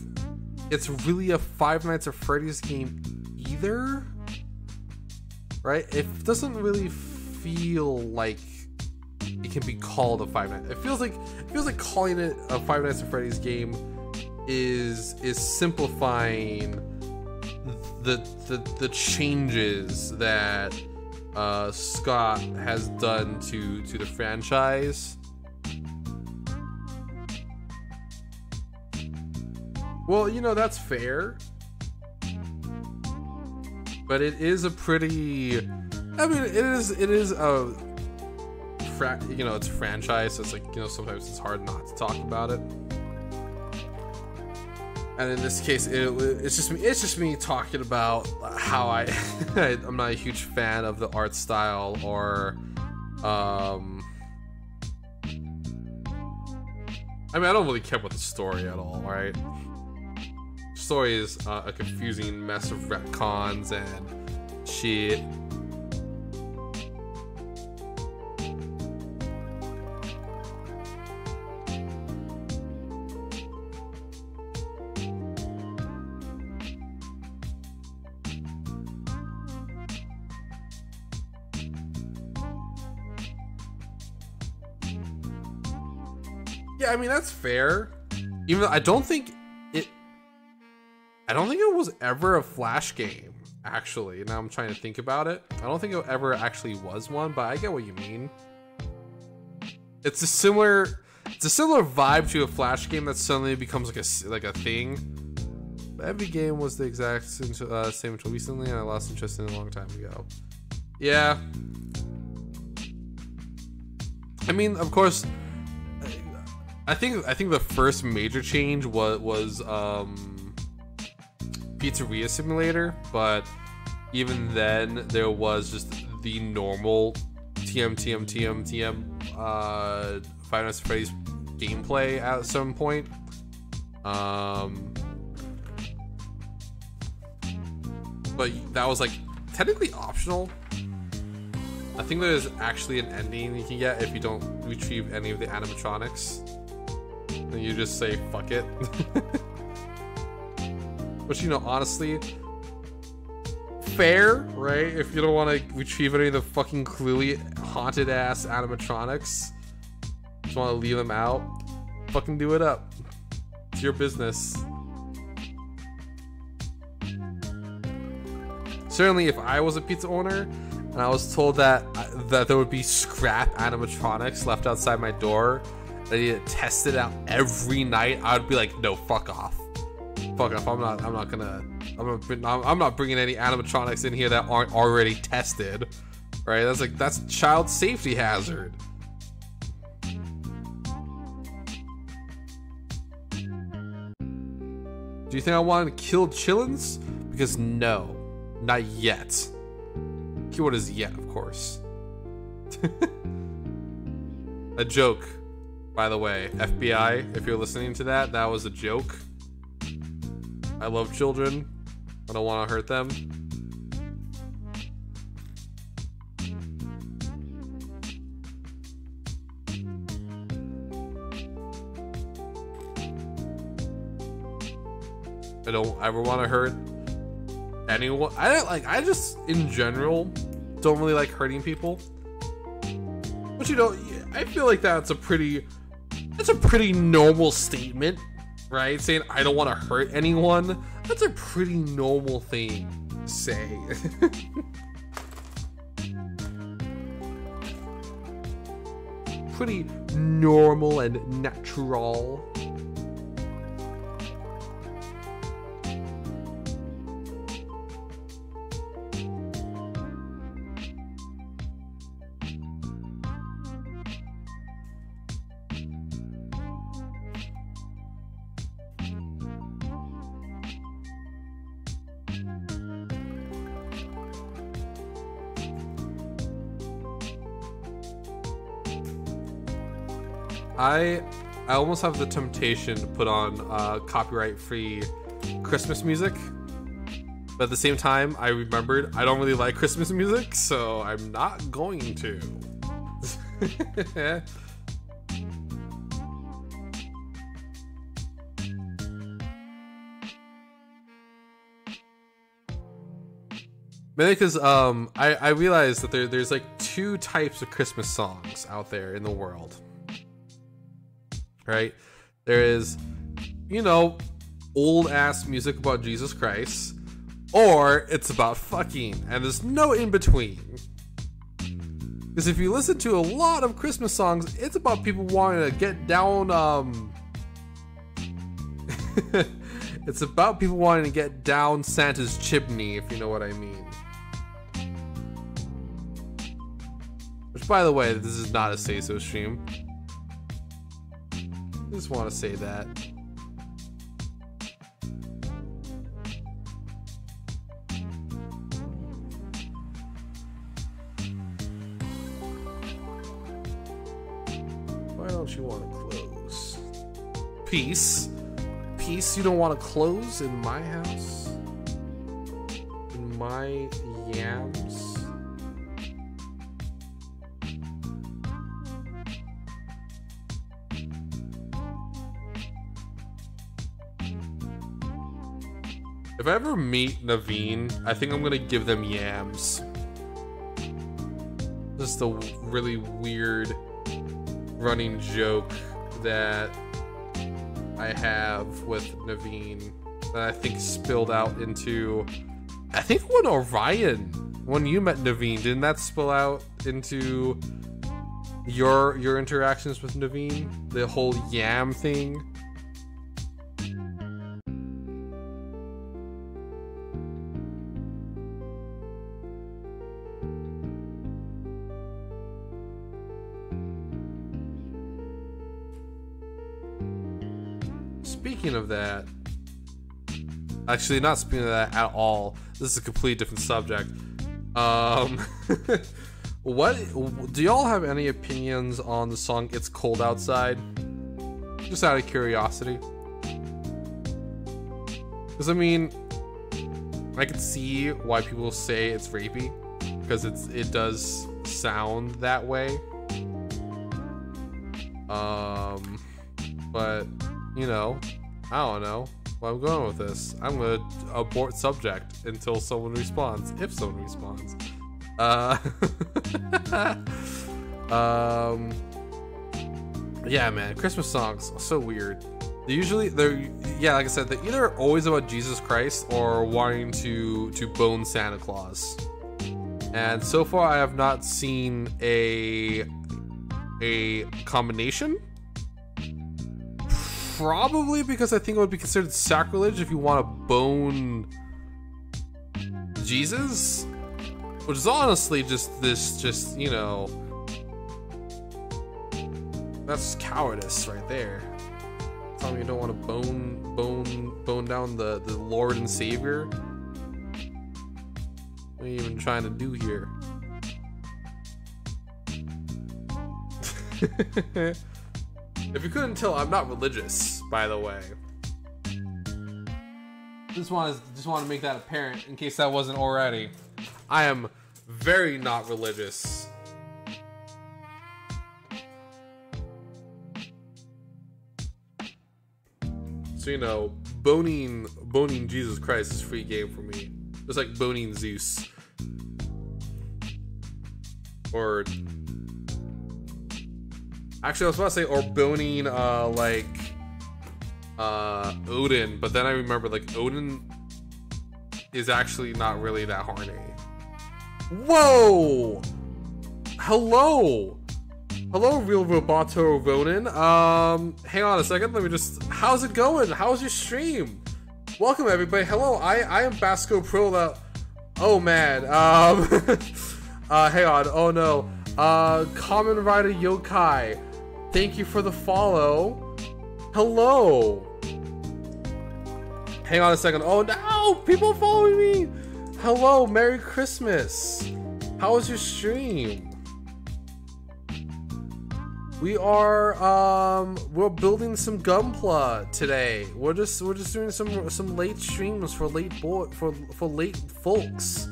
it's really a Five Nights at Freddy's game either. Right? It doesn't really feel like it can be called a Five Nights. It feels like it feels like calling it a Five Nights at Freddy's game is is simplifying the the, the changes that uh, Scott has done to to the franchise. Well, you know that's fair, but it is a pretty. I mean, it is it is a. Fra- you know, it's a franchise. So it's like you know sometimes it's hard not to talk about it and in this case, it, it's just me. It's just me talking about how *laughs* I I'm not a huge fan of the art style or, um. I mean, I don't really care about the story at all, right? story is uh, a confusing mess of retcons and shit I mean that's fair. Even though I don't think it I don't think it was ever a flash game, actually. Now I'm trying to think about it. I don't think it ever actually was one, but I get what you mean. It's a similar it's a similar vibe to a flash game that suddenly becomes like a like a thing. every game was the exact same, uh, same until recently, and I lost interest in it a long time ago. Yeah. I mean, of course, I think I think the first major change was was um, Pizzeria Simulator, but even then there was just the normal TM TM TM TM uh, Five gameplay at some point. Um, but that was like technically optional. I think there's actually an ending you can get if you don't retrieve any of the animatronics. And you just say fuck it. *laughs* Which you know, honestly, fair, right? If you don't want to retrieve any of the fucking clearly haunted ass animatronics, just want to leave them out, fucking do it up. It's your business. Certainly, if I was a pizza owner and I was told that uh, that there would be scrap animatronics left outside my door, I need to test it out every night, I would be like, no, fuck off, fuck off. I'm not. I'm not gonna. I'm not. I'm not bringing any animatronics in here that aren't already tested. Right? That's like that's child safety hazard. Do you think I want to kill Chillins? Because no, not yet. Keyword is yet, of course. *laughs* a joke, by the way. FBI, if you're listening to that, that was a joke. I love children. I don't want to hurt them. I don't ever want to hurt anyone. I don't like. I just, in general, don't really like hurting people. But you know, I feel like that's a pretty, that's a pretty normal statement, right? Saying I don't want to hurt anyone. That's a pretty normal thing to say. *laughs* pretty normal and natural. I I almost have the temptation to put on uh, copyright free Christmas music. But at the same time, I remembered I don't really like Christmas music, so I'm not going to. *laughs* Because um, I, I realized that there, there's like two types of Christmas songs out there in the world right? There is, you know, old ass music about Jesus Christ, or it's about fucking, and there's no in between. Because if you listen to a lot of Christmas songs, it's about people wanting to get down, um. *laughs* it's about people wanting to get down Santa's chimney, if you know what I mean. Which, by the way, this is not a say so stream. I just want to say that. Why don't you want to close? Peace. Peace, you don't want to close in my house? In my yams? If I ever meet Naveen, I think I'm gonna give them yams. Just a really weird running joke that I have with Naveen that I think spilled out into. I think when Orion, when you met Naveen, didn't that spill out into your your interactions with Naveen? The whole yam thing. That, actually, not speaking of that at all. This is a completely different subject. Um, *laughs* what do y'all have any opinions on the song "It's Cold Outside"? Just out of curiosity. Because I mean, I can see why people say it's rapey, because it's it does sound that way. Um, but you know, I don't know where I'm going with this. I'm gonna abort subject until someone responds, if someone responds. Uh, *laughs* um, yeah, man, Christmas songs are so weird. They usually they're yeah, like I said, they're either always about Jesus Christ or wanting to to bone Santa Claus. And so far, I have not seen a a combination. Probably because I think it would be considered sacrilege if you want to bone Jesus, which is honestly just this, just you know, that's cowardice right there. Tell me you don't want to bone, bone, bone down the the Lord and Savior. What are you even trying to do here? *laughs* if you couldn't tell, I'm not religious, by the way. Just want to just want to make that apparent in case that wasn't already. I am very not religious. So you know, boning boning Jesus Christ is free game for me. It's like boning Zeus. Or Actually, I was about to say, or boning, uh, like, uh, Odin, but then I remember, like, Odin is actually not really that horny. Whoa! Hello! Hello, Real Roboto Ronin. Um, hang on a second, let me just, how's it going? How's your stream? Welcome, everybody. Hello, I, I am Basco Pro, that, oh man, um, *laughs* uh, hang on, oh no. Uh, Kamen Rider Yokai. Thank you for the follow. Hello. Hang on a second. Oh no! People following me! Hello, Merry Christmas. How was your stream? We are um we're building some Gunpla today. We're just we're just doing some some late streams for late boy for for late folks.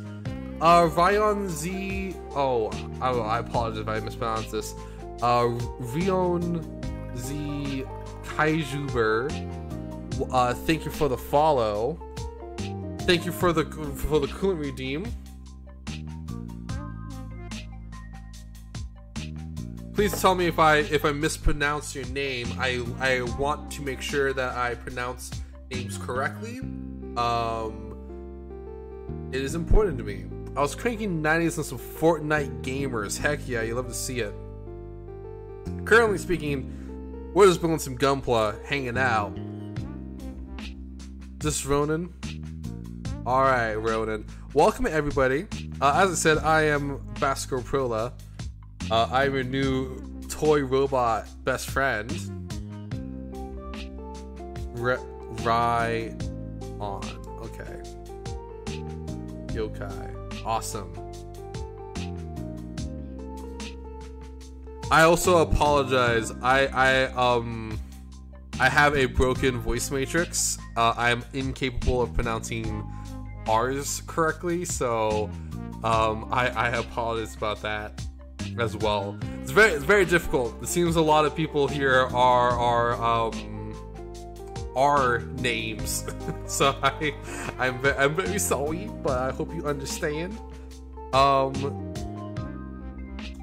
Uh Ryan Z oh I, I apologize if I mispronounced this. Uh, Rion Z Kaijuber, uh, thank you for the follow. Thank you for the for the coolant redeem. Please tell me if I if I mispronounce your name. I I want to make sure that I pronounce names correctly. Um, it is important to me. I was cranking 90s on some Fortnite gamers. Heck yeah, you love to see it. Currently speaking, we're just building some gunpla, hanging out. This Ronan. Alright, Ronan. Welcome everybody. Uh, as I said, I am Basco Prola. Uh, I'm your new toy robot best friend. Re- right on. Okay. Yokai. Awesome. I also apologize. I I um I have a broken voice matrix. Uh, I am incapable of pronouncing R's correctly, so um, I, I apologize about that as well. It's very it's very difficult. It seems a lot of people here are are um are names, *laughs* so I I'm I'm very sorry, but I hope you understand. Um,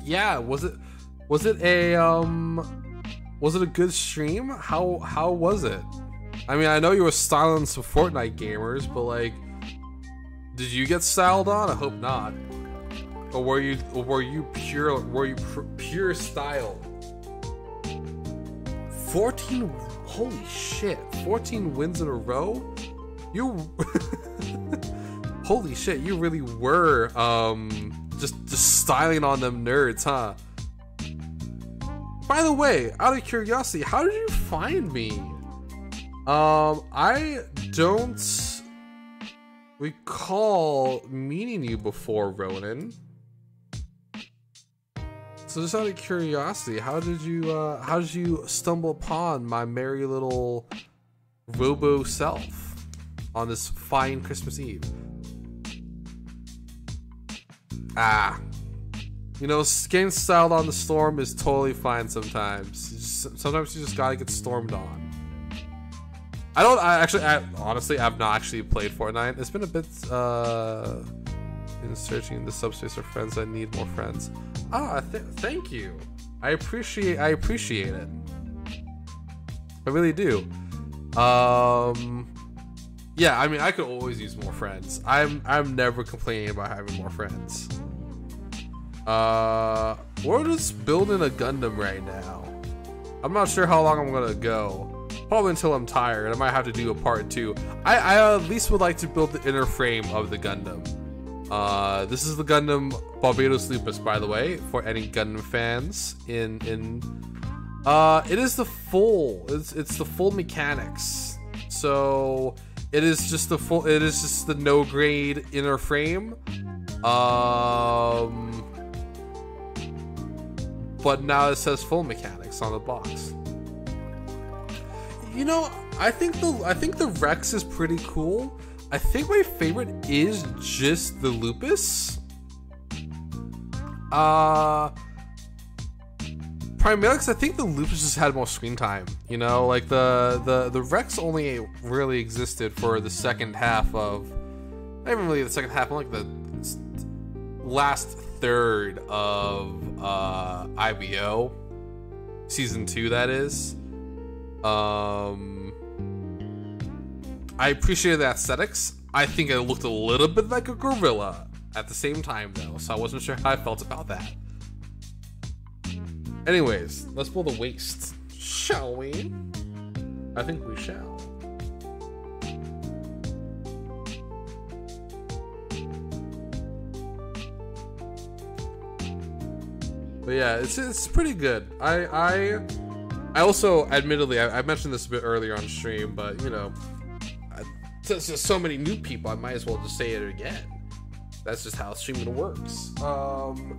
yeah, was it? Was it a um was it a good stream? How how was it? I mean, I know you were styling some Fortnite gamers, but like did you get styled on? I hope not. Or were you or were you pure were you pure style? 14 holy shit. 14 wins in a row? You *laughs* Holy shit, you really were um just just styling on them nerds, huh? By the way, out of curiosity, how did you find me? Um, I don't recall meeting you before, Ronan. So just out of curiosity, how did you uh, how did you stumble upon my merry little robo self on this fine Christmas Eve? Ah, you know, getting styled on the storm is totally fine sometimes. Just, sometimes you just gotta get stormed on. I don't. I actually, I, honestly, I've not actually played Fortnite. It's been a bit uh, in searching the subspace for friends. I need more friends. Ah, th- thank you. I appreciate. I appreciate it. I really do. Um, yeah. I mean, I could always use more friends. I'm. I'm never complaining about having more friends. Uh, we're just building a Gundam right now. I'm not sure how long I'm gonna go. Probably until I'm tired. I might have to do a part two. I, I at least would like to build the inner frame of the Gundam. Uh, this is the Gundam Barbatos Lupus, by the way, for any Gundam fans. In in, uh, it is the full. It's it's the full mechanics. So it is just the full. It is just the no grade inner frame. Um, but now it says full mechanics on the box. You know, I think the I think the Rex is pretty cool. I think my favorite is just the Lupus. Uh primarily because I think the Lupus just had more screen time. You know, like the the the Rex only really existed for the second half of, not even really the second half, like the last third of uh, IBO season two. That is. Um, I appreciated the aesthetics. I think it looked a little bit like a gorilla at the same time, though, so I wasn't sure how I felt about that. Anyways, let's pull the waist, shall we? I think we shall. But yeah, it's it's pretty good. I I I also, admittedly, I, I mentioned this a bit earlier on stream, but you know, I, since there's so many new people, I might as well just say it again. That's just how streaming works. Um,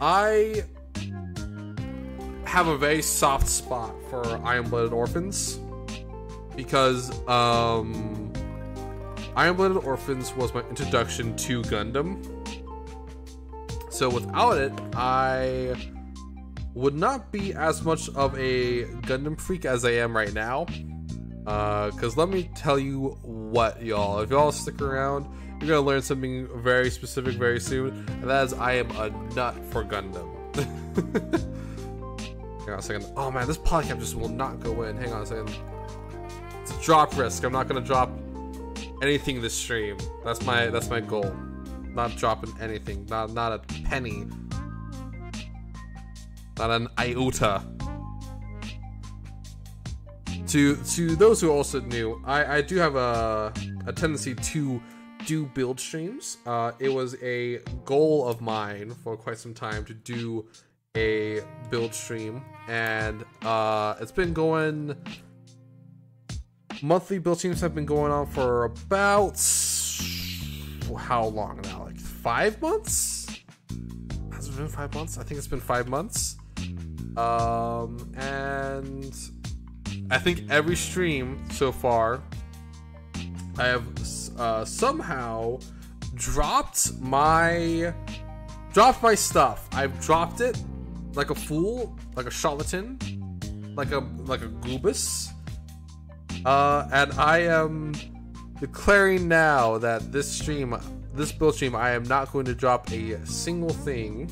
I have a very soft spot for Iron Blooded Orphans because um, Iron Blooded Orphans was my introduction to Gundam. So without it, I would not be as much of a Gundam freak as I am right now. Because uh, let me tell you what, y'all. If y'all stick around, you're going to learn something very specific very soon. And that is, I am a nut for Gundam. *laughs* Hang on a second. Oh man, this polycap just will not go in. Hang on a second. It's a drop risk. I'm not gonna drop anything this stream. That's my that's my goal. Not dropping anything. Not not a penny not an iota. To to those who also new, I, I do have a, a tendency to do build streams. Uh, it was a goal of mine for quite some time to do a build stream, and uh, it's been going. Monthly build streams have been going on for about how long now? Five months? Has it been five months? I think it's been five months. Um, and I think every stream so far, I have uh, somehow dropped my dropped my stuff. I've dropped it like a fool, like a charlatan, like a like a goobus. Uh, and I am declaring now that this stream, this build stream, I am not going to drop a single thing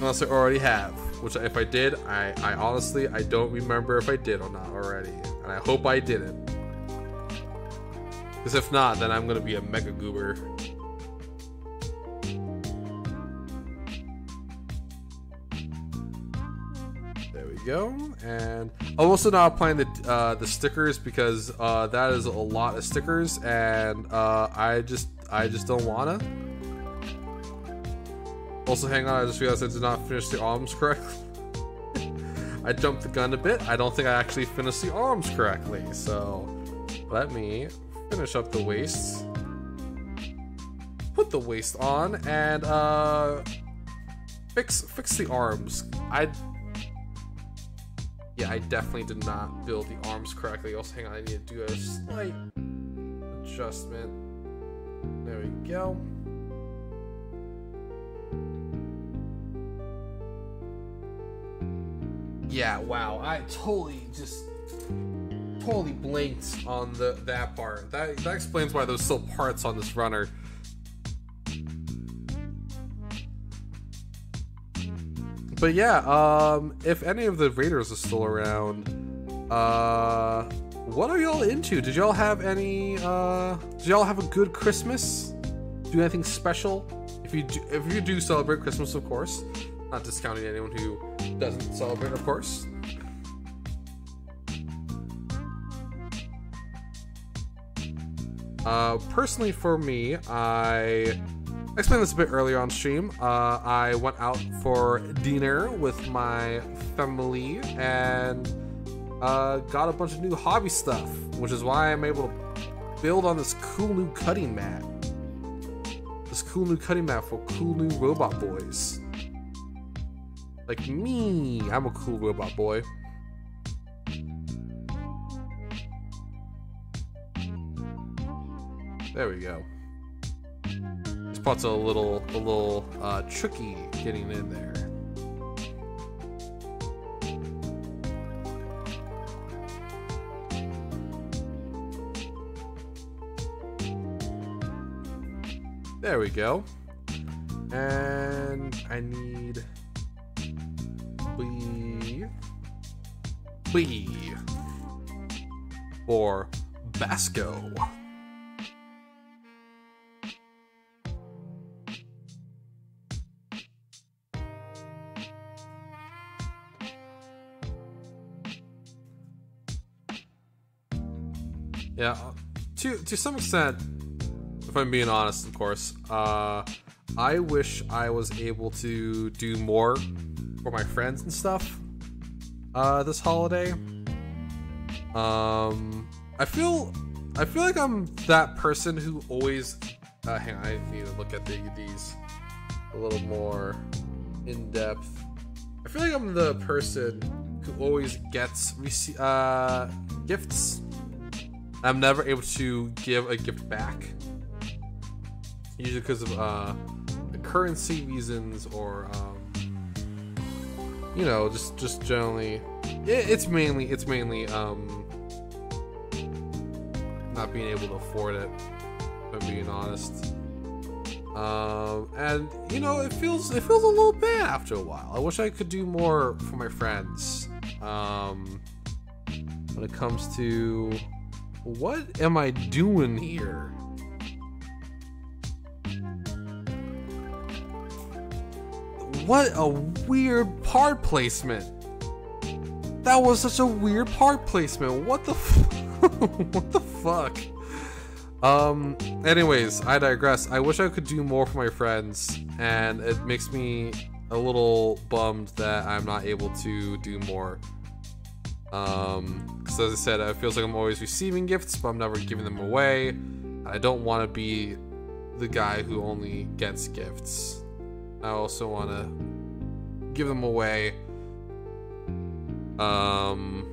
Unless I already have. Which if I did, I, I honestly I don't remember if I did or not already. And I hope I didn't. Because if not, then I'm gonna be a mega goober. Go. And I'm also not applying the uh, the stickers because uh, that is a lot of stickers, and uh, I just I just don't wanna. Also, hang on, I just realized I did not finish the arms correctly. *laughs* I jumped the gun a bit. I don't think I actually finished the arms correctly. So, let me finish up the waist. Put the waist on, and uh, fix fix the arms. I yeah, I definitely did not build the arms correctly. Also, hang on, I need to do a slight adjustment. There we go. Yeah, wow, I totally just totally blinked on the that part. That that explains why there's still parts on this runner. But yeah, um, if any of the Raiders are still around, uh, what are y'all into? Did y'all have any? Uh, did y'all have a good Christmas? Do anything special? If you do, if you do celebrate Christmas, of course, not discounting anyone who doesn't celebrate, of course. Uh, personally, for me, I explained this a bit earlier on stream. Uh, I went out for dinner with my family and uh, got a bunch of new hobby stuff, which is why I'm able to build on this cool new cutting mat. This cool new cutting mat for cool new robot boys. Like me, I'm a cool robot boy. There we go. Part's a little, a little uh, tricky getting in there. There we go. And I need B B for Basco. Yeah, to to some extent, if I'm being honest, of course, uh, I wish I was able to do more for my friends and stuff uh, this holiday. Um, I feel I feel like I'm that person who always. Uh, hang on, I need to look at the, these a little more in depth. I feel like I'm the person who always gets rece- uh, gifts I'm never able to give a gift back. Usually because of uh, currency reasons or um, you know, just just generally, it, it's mainly it's mainly um, not being able to afford it. If I'm being honest. Um, and you know, it feels it feels a little bad after a while. I wish I could do more for my friends. Um, when it comes to what am I doing here? What a weird part placement. That was such a weird part placement. What the *laughs* what the fuck? Um anyways, I digress. I wish I could do more for my friends and it makes me a little bummed that I'm not able to do more. Um, because as I said, it feels like I'm always receiving gifts, but I'm never giving them away. I don't want to be the guy who only gets gifts. I also want to give them away. Um,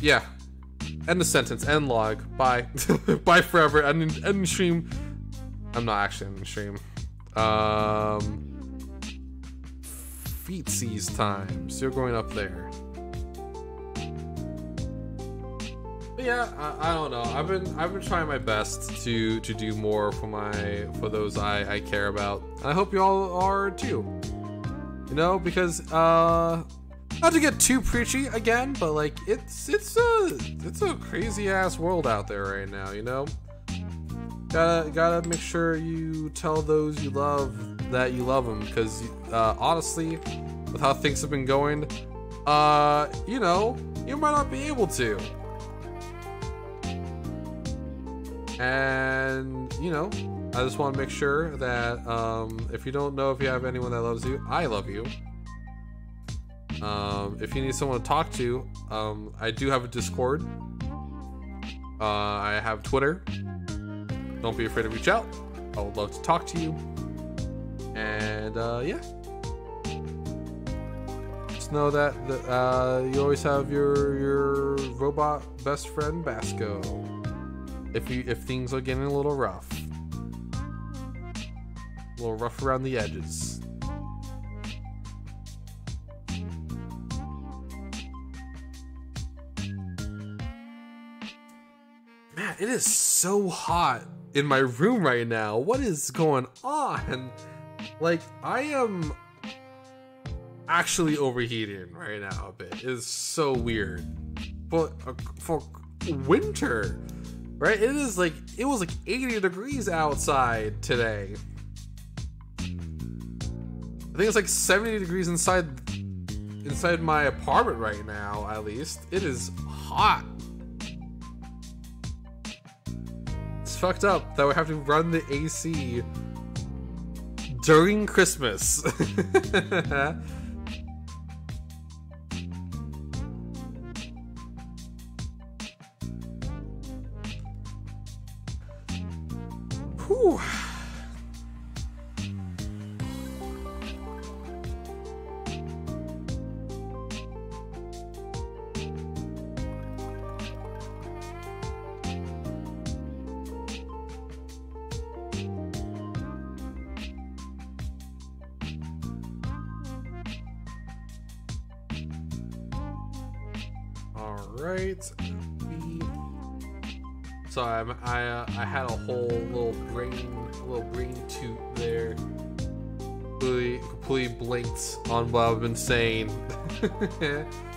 yeah. End the sentence. End log. Bye. *laughs* Bye forever. End, end stream. I'm not actually ending stream. Um feetsies time. So you're going up there. But yeah, I, I, don't know. I've been I've been trying my best to to do more for my for those I, I care about. I hope you all are too. You know, because uh not to get too preachy again, but like it's it's a it's a crazy ass world out there right now, you know? Gotta gotta make sure you tell those you love that you love them because uh, honestly, with how things have been going, uh, you know, you might not be able to. And you know, I just want to make sure that um, if you don't know if you have anyone that loves you, I love you. Um, if you need someone to talk to, um, I do have a Discord. Uh, I have Twitter. Don't be afraid to reach out. I would love to talk to you. And uh, yeah, know that uh, you always have your your robot best friend Basco. If you if things are getting a little rough, a little rough around the edges. Man, it is so hot in my room right now. What is going on? Like, I am actually overheating right now a bit. It is so weird. But uh, for winter, right? It is like it was like 80 degrees outside today. I think it's like 70 degrees inside inside my apartment right now, at least. It is hot. It's fucked up that we have to run the AC during Christmas. *laughs* Whew. Blinked on what I've been saying. *laughs*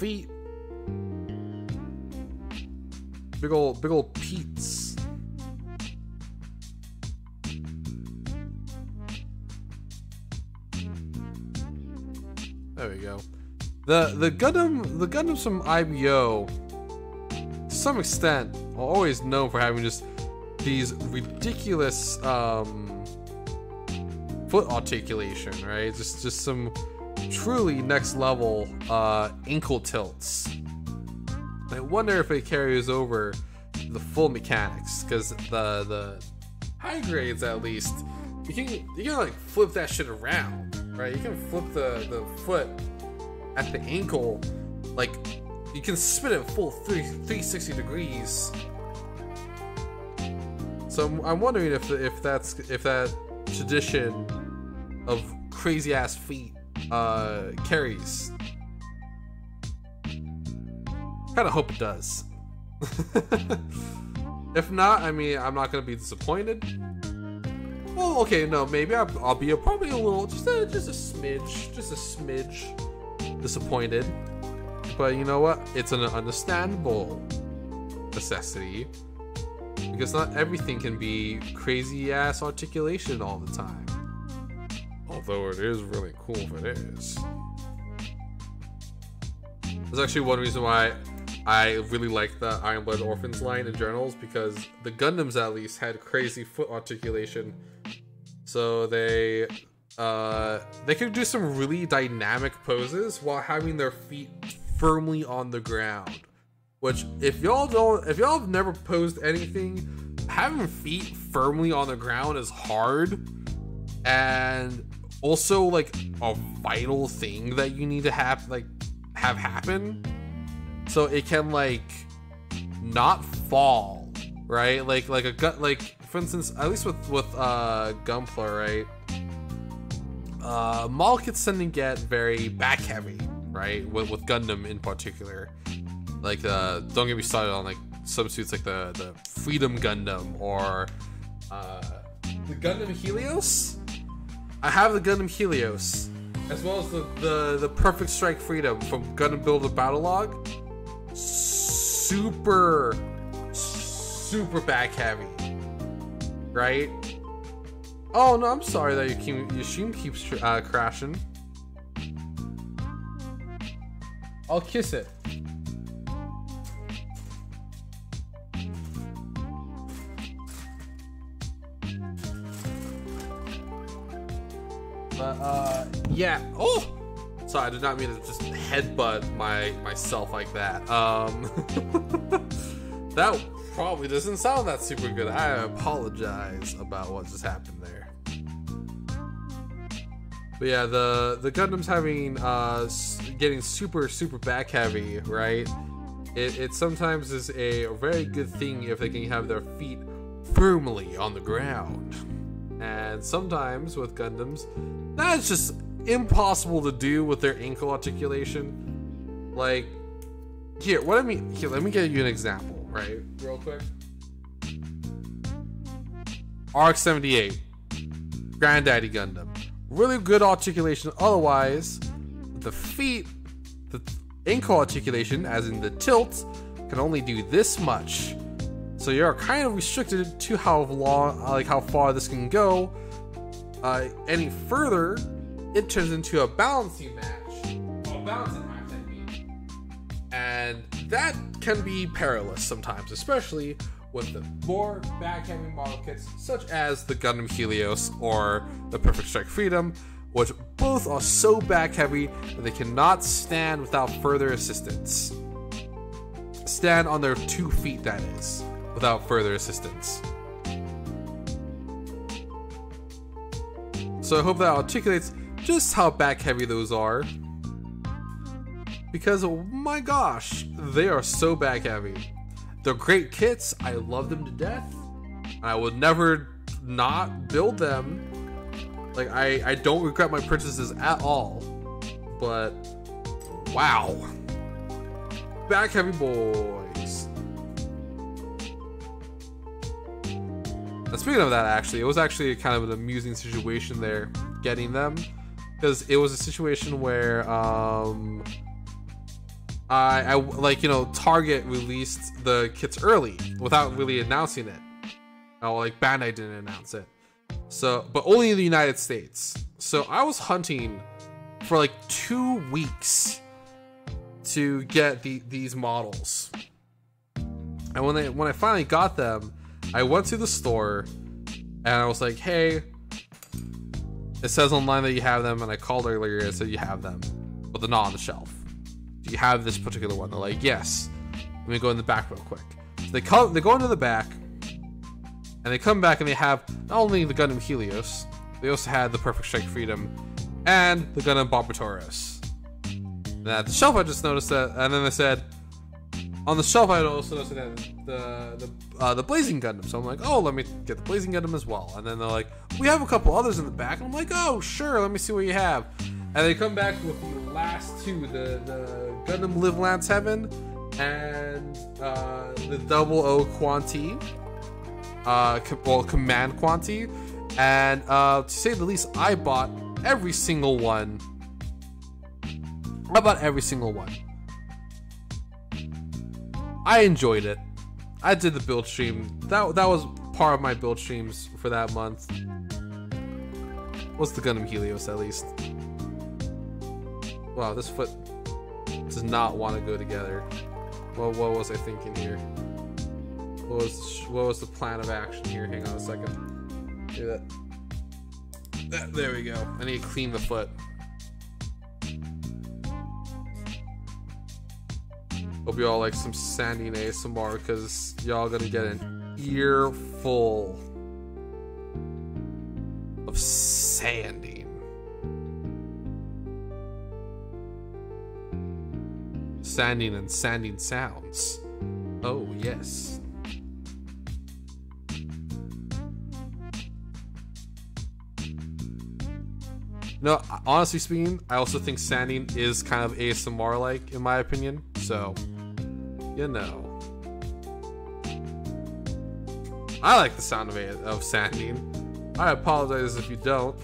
feet. Big old, big old Pete's. There we go. The the Gundam the Gundams from IBO, to some extent, are always known for having just these ridiculous um, foot articulation, right? Just just some truly next level uh, ankle tilts. I wonder if it carries over the full mechanics, because the the high grades at least, you can you can like flip that shit around, right? You can flip the the foot at the ankle, like you can spin it full three 360 degrees. So I'm, I'm wondering if if that's if that tradition of crazy ass feet uh, carries. Kind of hope it does. *laughs* if not, I mean, I'm not gonna be disappointed. Well, okay, no, maybe I'll, I'll be a, probably a little, just a, just a smidge, just a smidge disappointed. But you know what? It's an understandable necessity because not everything can be crazy ass articulation all the time. Although it is really cool if it is. There's actually one reason why I really like the Iron Blood Orphans line in journals because the Gundams at least had crazy foot articulation. So they uh they could do some really dynamic poses while having their feet firmly on the ground. Which if y'all don't if y'all have never posed anything, having feet firmly on the ground is hard and also like a vital thing that you need to have like have happen. So it can like not fall right? Like like a gut like for instance at least with with uh gunpla right? Uh Maul gets tend to get very back heavy right? With, with gundam in particular. Like uh don't get me started on like substitutes like the the freedom gundam or uh the gundam helios I have the Gundam Helios, as well as the, the, the Perfect Strike Freedom from Gundam a Battlogue. Super, super back heavy, right? Oh no, I'm sorry that your, your stream keeps uh, crashing. I'll kiss it. But uh, yeah. Oh, sorry, I did not mean to just headbutt my myself like that. Um, *laughs* that probably doesn't sound that super good. I apologize about what just happened there. But yeah, the the Gundam's having uh getting super super back heavy, right? It, it sometimes is a very good thing if they can have their feet firmly on the ground. And sometimes with Gundams, that's just impossible to do with their ankle articulation. Like, here, what I mean, here, let me give you an example, right? Real quick. RX 78, Granddaddy Gundam. Really good articulation otherwise. The feet, the ankle articulation, as in the tilt, can only do this much. So you're kind of restricted to how long, like how far this can go. Uh, any further, it turns into a balancing match, a balancing match, I mean, and that can be perilous sometimes, especially with the more back-heavy model kits, such as the Gundam Helios or the Perfect Strike Freedom, which both are so back-heavy that they cannot stand without further assistance. Stand on their two feet, that is without further assistance. So I hope that articulates just how back heavy those are. Because, oh my gosh, they are so back heavy. They're great kits, I love them to death. I would never not build them. Like, I, I don't regret my purchases at all. But, wow. Back heavy boys. And speaking of that, actually, it was actually kind of an amusing situation there, getting them, because it was a situation where um, I, I like you know Target released the kits early without really announcing it. Oh, like Bandai didn't announce it, so but only in the United States. So I was hunting for like two weeks to get the, these models, and when they when I finally got them I went to the store and I was like, hey, it says online that you have them, and I called earlier and said you have them, but they're not on the shelf. Do you have this particular one? They're like, yes. Let me go in the back real quick. So they come, they go into the back, and they come back and they have not only the Gundam Helios, they also had the Perfect Strike Freedom and the Gundam Barbatos. And at the shelf, I just noticed that, and then they said, on the shelf, I had also noticed the the uh, the Blazing Gundam. So I'm like, oh, let me get the Blazing Gundam as well. And then they're like, we have a couple others in the back. And I'm like, oh, sure, let me see what you have. And they come back with the last two, the the Gundam Livelance Heaven and uh, the Double O Quanti, uh, well, Command Quanti. And uh, to say the least, I bought every single one. I bought every single one. I enjoyed it. I did the build stream. That that was part of my build streams for that month. What's the Gundam Helios at least? Wow, this foot does not want to go together. Well, what was I thinking here? What was what was the plan of action here? Hang on a second. Do that. There we go. I need to clean the foot. Hope you all like some sanding ASMR because y'all gonna get an earful of sanding. Sanding and sanding sounds. Oh, yes. No, honestly speaking, I also think sanding is kind of ASMR like, in my opinion. So, you know. I like the sound of, of sanding. I apologize if you don't.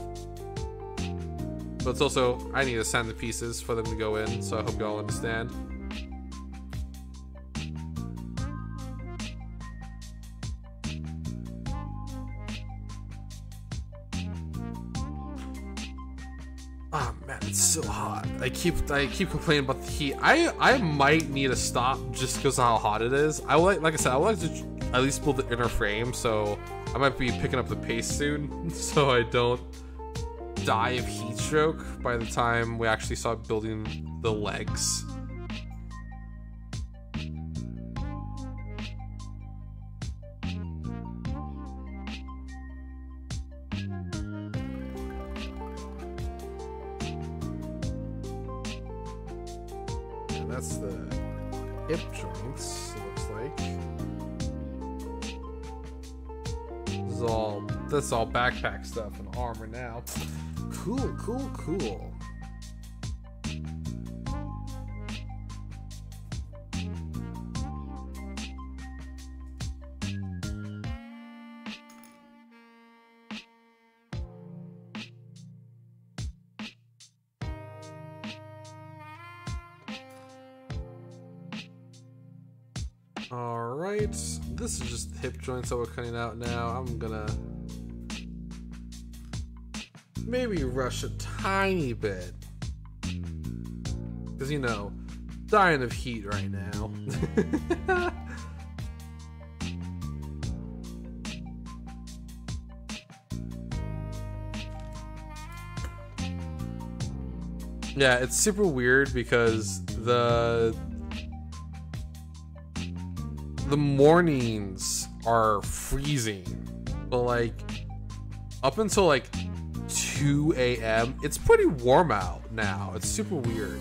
But it's also, I need to sand the pieces for them to go in, so I hope you all understand. It's so hot. I keep I keep complaining about the heat. I I might need to stop just because of how hot it is. I like like I said, I like to at least build the inner frame, so I might be picking up the pace soon, *laughs* so I don't die of heat stroke by the time we actually start building the legs. Is all backpack stuff and armor now. Cool, cool, cool. Alright, this is just hip joints that we're cutting out now. I'm gonna maybe rush a tiny bit. Because, you know, dying of heat right now. *laughs* yeah, it's super weird because the the mornings are freezing, but like up until like 2 a.m., it's pretty warm out now. It's super weird.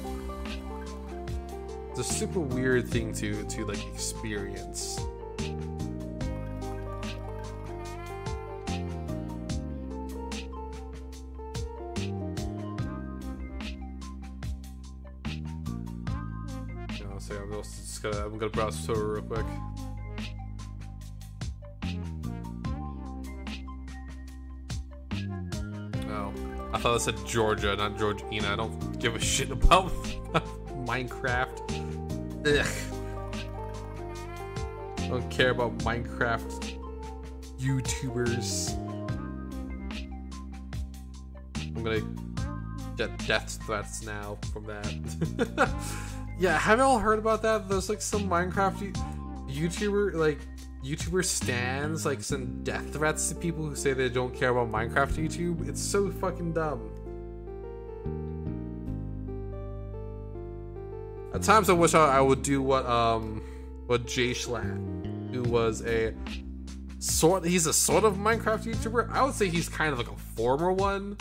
It's a super weird thing to to like experience. I'm just gonna I'm gonna browse Twitter real quick. It said Georgia, not Georgina. I don't give a shit about *laughs* Minecraft. Ugh. I don't care about Minecraft YouTubers. I'm gonna get death threats now from that. *laughs* yeah, have you all heard about that? There's like some Minecraft YouTuber, like YouTuber stands like send death threats to people who say they don't care about Minecraft YouTube. It's so fucking dumb. At times I wish I, would do what um what JSchlatt, who was a sort he's a sort of Minecraft YouTuber. I would say he's kind of like a former one.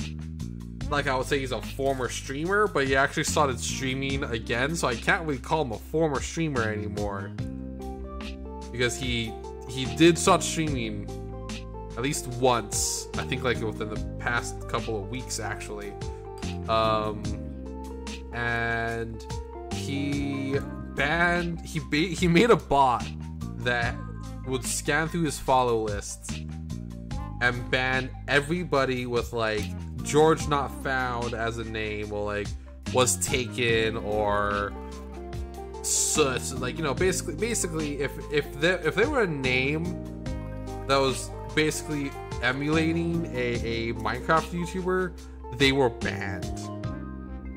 Like I would say he's a former streamer, but he actually started streaming again, so I can't really call him a former streamer anymore. Because he he did start streaming at least once. I think like within the past couple of weeks actually. Um, and he banned he ba- he made a bot that would scan through his follow lists and ban everybody with like George not found as a name or like was taken or soot like you know basically basically if if they if they were a name that was basically emulating a, a minecraft youtuber they were banned.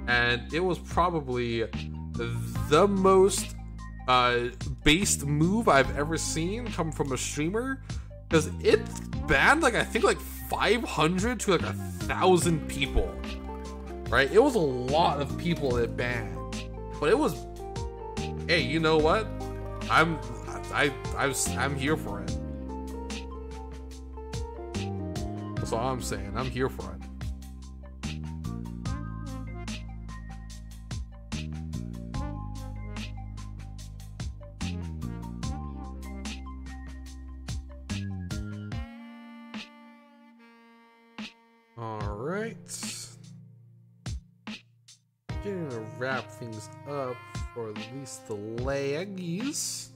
And it was probably the most uh based move i've ever seen come from a streamer because it banned like i think like 500 to like a thousand people. Right? It was a lot of people that banned but it was hey, you know what? I'm I I I'm here for it. That's all I'm saying. I'm here for it. All right. Getting to wrap things up or at least the legs.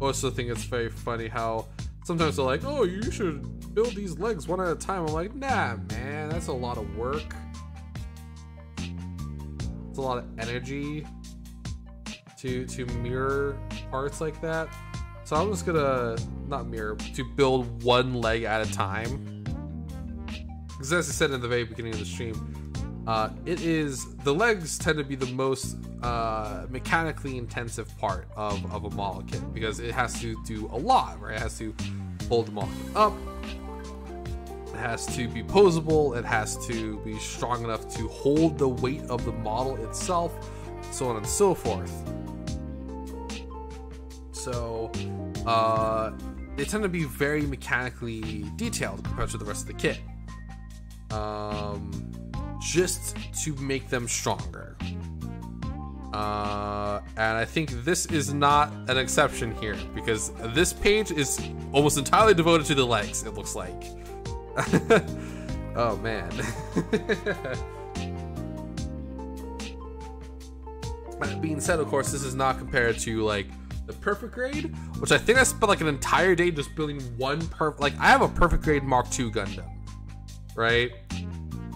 Also think it's very funny how sometimes they're like, oh, you should build these legs one at a time. I'm like, nah, man, that's a lot of work. It's a lot of energy to to mirror parts like that. So I'm just gonna not mirror to build one leg at a time. Because as I said in the very beginning of the stream, uh, it is the legs tend to be the most uh, mechanically intensive part of, of a kit because it has to do a lot, right? It has to hold the model up, it has to be posable, it has to be strong enough to hold the weight of the model itself, so on and so forth. So, uh, they tend to be very mechanically detailed compared to the rest of the kit. Um, just to make them stronger. Uh, and I think this is not an exception here because this page is almost entirely devoted to the legs, it looks like. *laughs* oh man. *laughs* that being said, of course, this is not compared to like the perfect grade, which I think I spent like an entire day just building one perfect. Like I have a perfect grade Mark II Gundam, right?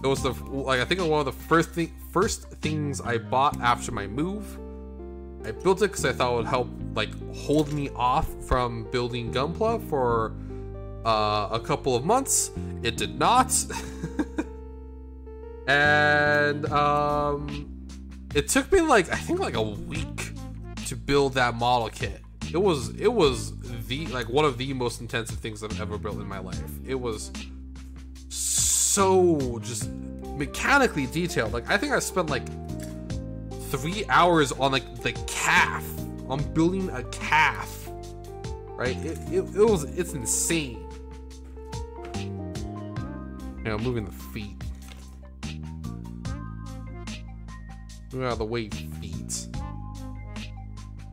It was the like I think one of the first thing first things I bought after my move. I built it because I thought it would help like hold me off from building Gunpla for uh, a couple of months. It did not, *laughs* and um, it took me like I think like a week to build that model kit. It was it was the like one of the most intensive things I've ever built in my life. It was so just mechanically detailed. Like I think I spent like three hours on like the calf. on building a calf. Right? It, it, it was it's insane. You know, moving the feet. Move out of the way, feet.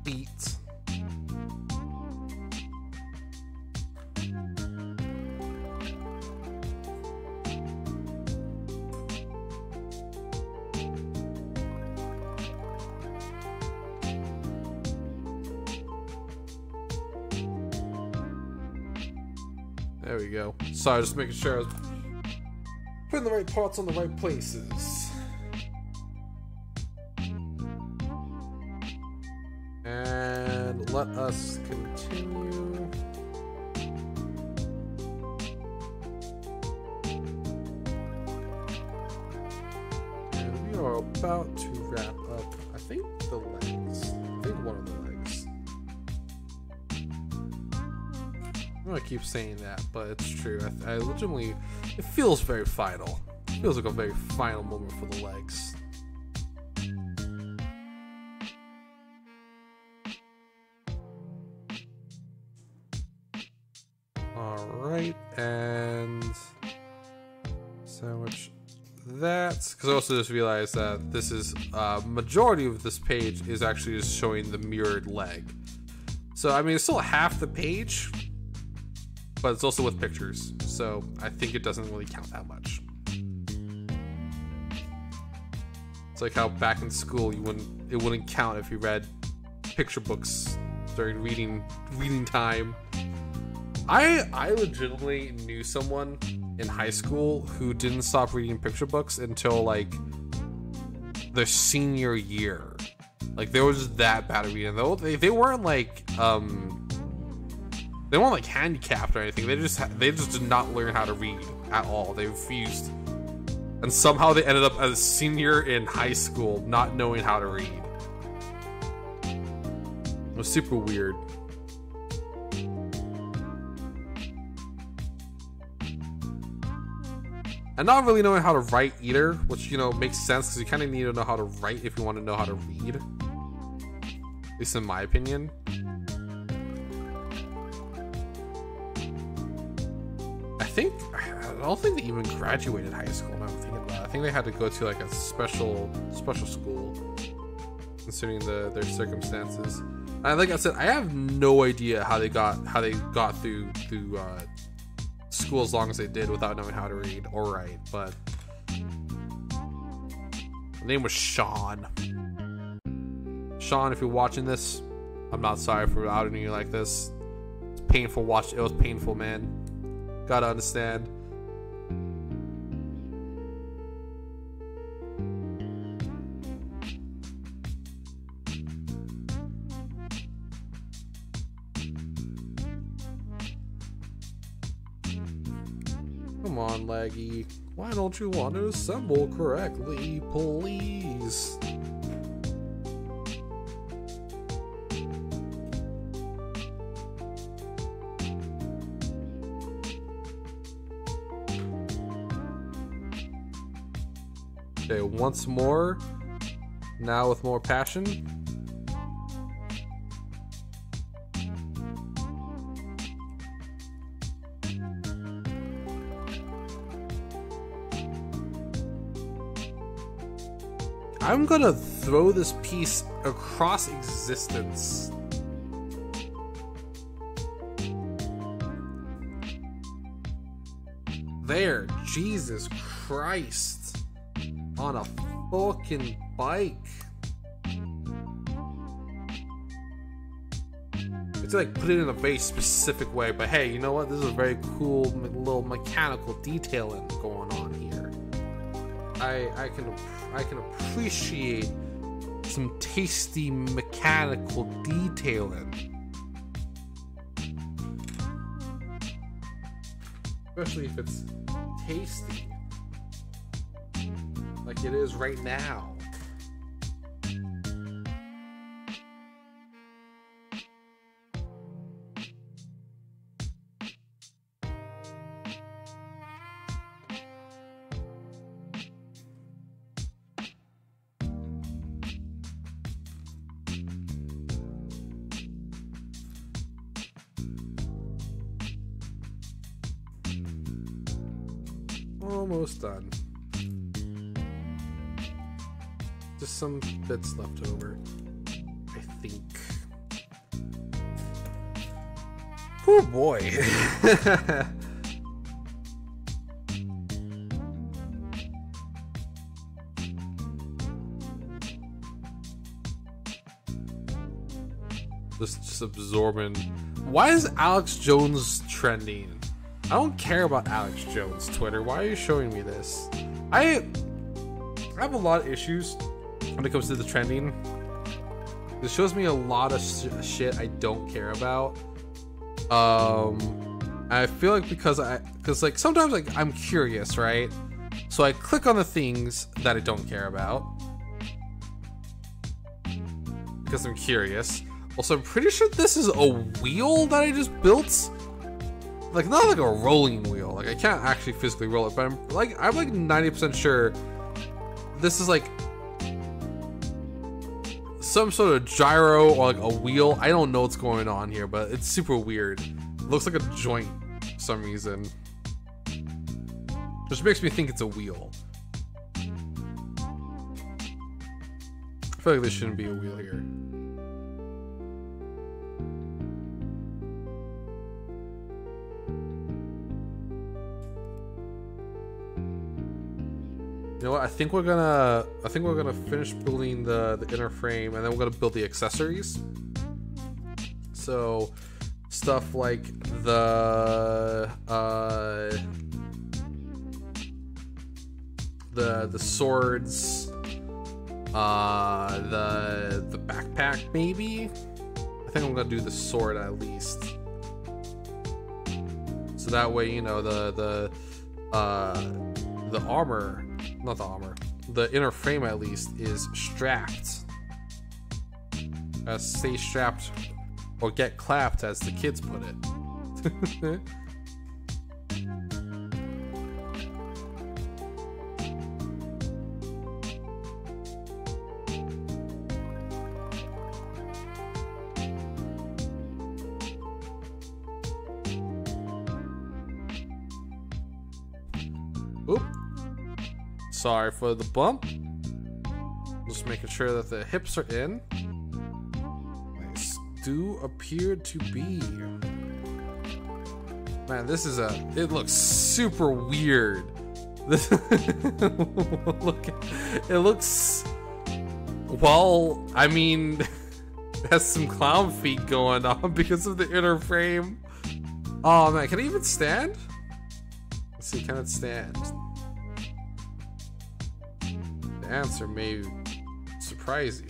Feet. There we go. Sorry, just making sure I was putting the right parts on the right places. Let us continue. And we are about to wrap up, I think, the legs. I think one of the legs. I'm gonna keep saying that, but it's true. I, I legitimately, it feels very final. It feels like a very final moment for the legs. Because I also just realized that this is uh, majority of this page is actually just showing the mirrored leg. So I mean, it's still half the page, but it's also with pictures. So I think it doesn't really count that much. It's like how back in school you wouldn't it wouldn't count if you read picture books during reading reading time. I I legitimately knew someone in high school who didn't stop reading picture books until like their senior year. Like there was that bad at reading. They, they weren't like um they weren't like handicapped or anything. They just they just did not learn how to read at all. They refused, and somehow they ended up as a senior in high school not knowing how to read. It was super weird. And not really knowing how to write either, which you know makes sense because you kind of need to know how to write if you want to know how to read. At least in my opinion. I think I don't think they even graduated high school. Now I'm thinking about it. I think they had to go to like a special special school, considering the their circumstances. And like I said, I have no idea how they got how they got through through uh, school as long as they did without knowing how to read or write. But the name was Sean. Sean, if you're watching this, I'm not sorry for outing you like this. It's painful. Watch. It was painful, man. Gotta understand. Laggy. Why don't you want to assemble correctly, please? Okay, once more. Now with more passion. I'm gonna throw this piece across existence. There, Jesus Christ. On a fucking bike. It's like put it in a very specific way, but hey, you know what? This is a very cool little mechanical detailing going on here. I I can I can appreciate some tasty mechanical detailing. Especially if it's tasty. Like it is right now. Almost done. Just some bits left over, I think. Oh boy. *laughs* just, just absorbing. Why is Alex Jones trending? I don't care about Alex Jones Twitter. Why are you showing me this? I I have a lot of issues when it comes to the trending. This shows me a lot of sh- shit I don't care about. Um, I feel like because I because like sometimes like I'm curious, right? So I click on the things that I don't care about because I'm curious. Also, I'm pretty sure this is a wheel that I just built like not like a rolling wheel. Like I can't actually physically roll it, but I'm like I'm like 90% sure this is like some sort of gyro or like a wheel. I don't know what's going on here, but it's super weird. It looks like a joint some reason. Which makes me think it's a wheel. I feel like this shouldn't be a wheel here. Know what? I think we're gonna. I think we're gonna finish building the the inner frame, and then we're gonna build the accessories. So, stuff like the uh, the the swords, uh, the the backpack, maybe. I think I'm gonna do the sword at least. So that way, you know, the the uh, the armor not the armor, the inner frame at least is strapped. Uh, stay strapped or get clapped, as the kids put it. *laughs* Sorry for the bump. Just making sure that the hips are in. Nice. Do appear to be. Man, this is a. It looks super weird. This *laughs* look. It looks. Well, I mean, *laughs* has some clown feet going on *laughs* because of the inner frame. Oh man, can it even stand? Let's see, can it stand? Answer may surprise you.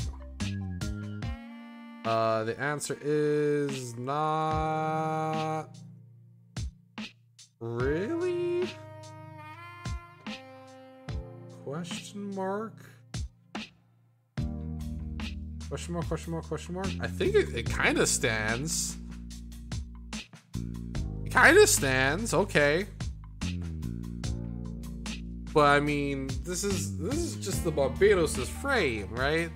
Uh, the answer is not really. Question mark? Question mark, question mark, question mark? I think it, it kind of stands. It kind of stands, okay. But I mean, this is this is just the Barbatos' frame, right?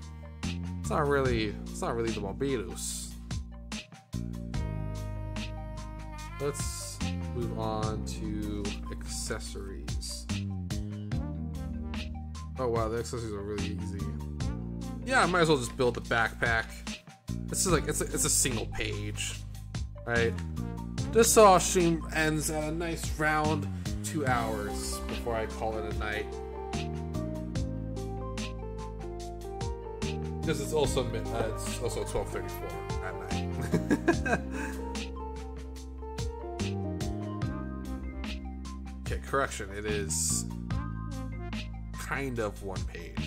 It's not really it's not really the Barbatos. Let's move on to accessories. Oh wow, the accessories are really easy. Yeah, I might as well just build the backpack. This is like it's a, it's a single page, right? This all stream ends at a nice round two hours before I call it a night. This is also uh, it's also twelve thirty four at night. *laughs* okay, correction. It is kind of one page.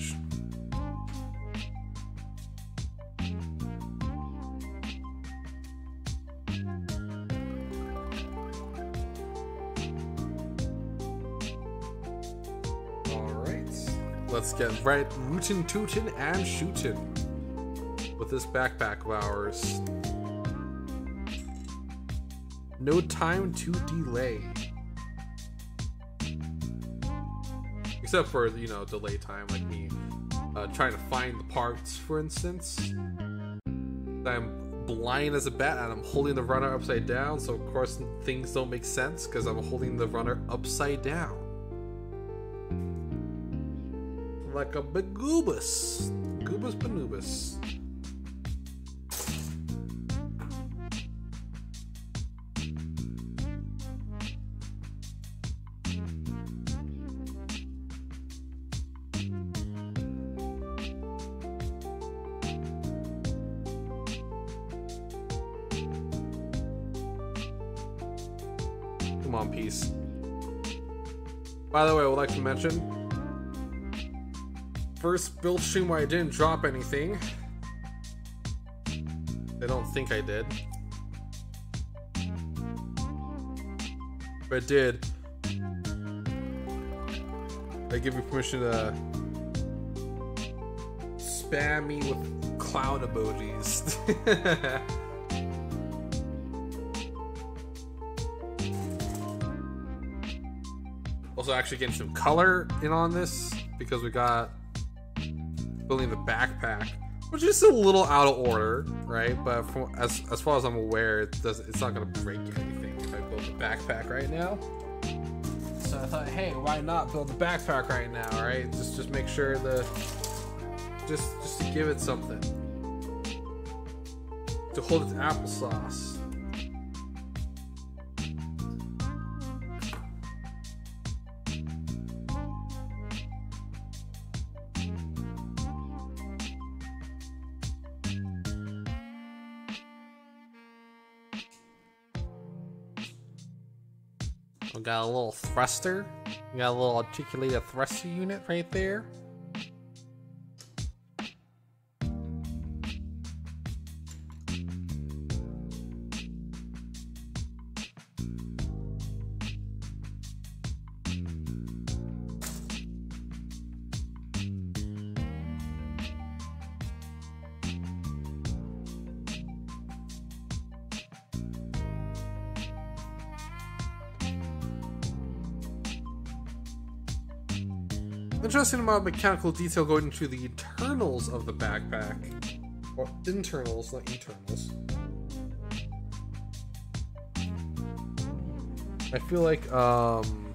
Right rootin' tootin' and shootin' with this backpack of ours. No time to delay. Except for, you know, delay time, like me uh, trying to find the parts, for instance. I'm blind as a bat and I'm holding the runner upside down, so of course things don't make sense because I'm holding the runner upside down. Like a big goobus. Goobus. Come on, peace. By the way, I would like to mention first build stream where I didn't drop anything. I don't think I did. But I did. I give you permission to spam me with clown emojis. *laughs* also actually getting some color in on this because we got building the backpack, which is a little out of order, right? But from, as as far as I'm aware, it does it's not gonna break anything if I build the backpack right now. So I thought, hey, why not build the backpack right now, right? Just just make sure the just just to give it something to hold its applesauce. Got a little thruster. We got a little articulated thruster unit right there. Interesting amount of mechanical detail going into the internals of the backpack. Or internals, not internals. I feel like um,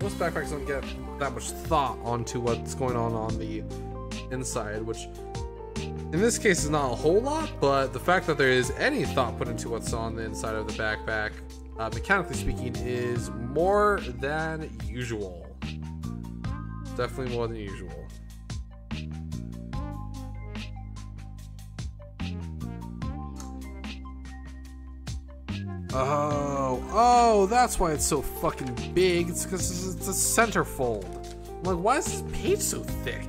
most backpacks don't get that much thought onto what's going on on the inside, which in this case is not a whole lot, but the fact that there is any thought put into what's on the inside of the backpack, uh, mechanically speaking, is more than usual definitely more than usual. Oh, oh, that's why it's so fucking big. It's because it's a centerfold. I'm like, why is this page so thick?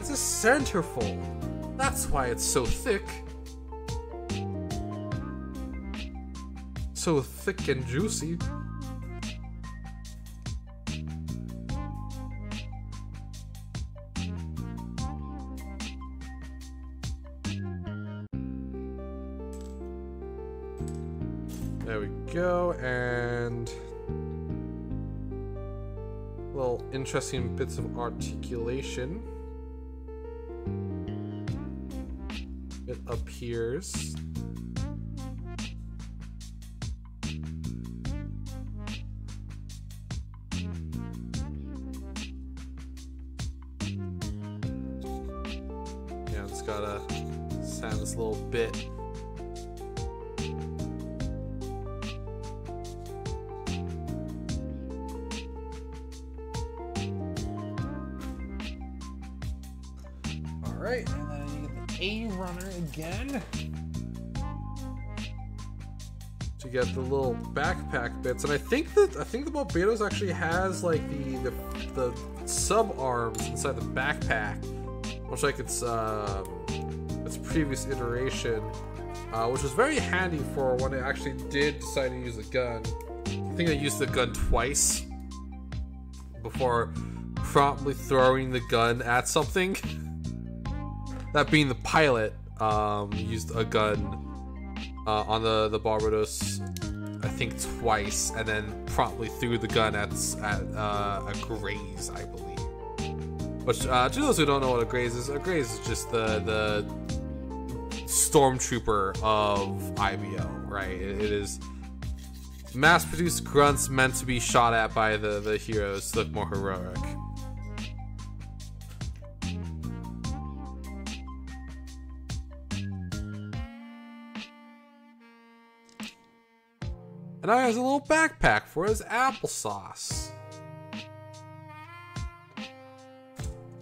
It's a centerfold. That's why it's so thick. So thick and juicy. Interesting bits of articulation. It appears. And I think that I think the Barbatos actually has like the the, the sub arms inside the backpack, much like its um, its previous iteration, uh, which was very handy for when it actually did decide to use a gun. I think I used the gun twice before promptly throwing the gun at something. that being the pilot, um, used a gun uh, on the the Barbatos, think twice, and then promptly threw the gun at at uh, a graze, I believe. Which, uh, to those who don't know what a graze is, a graze is just the the stormtrooper of IBO, right? it, it is mass-produced grunts meant to be shot at by the the heroes to look more heroic. And he has a little backpack for his applesauce.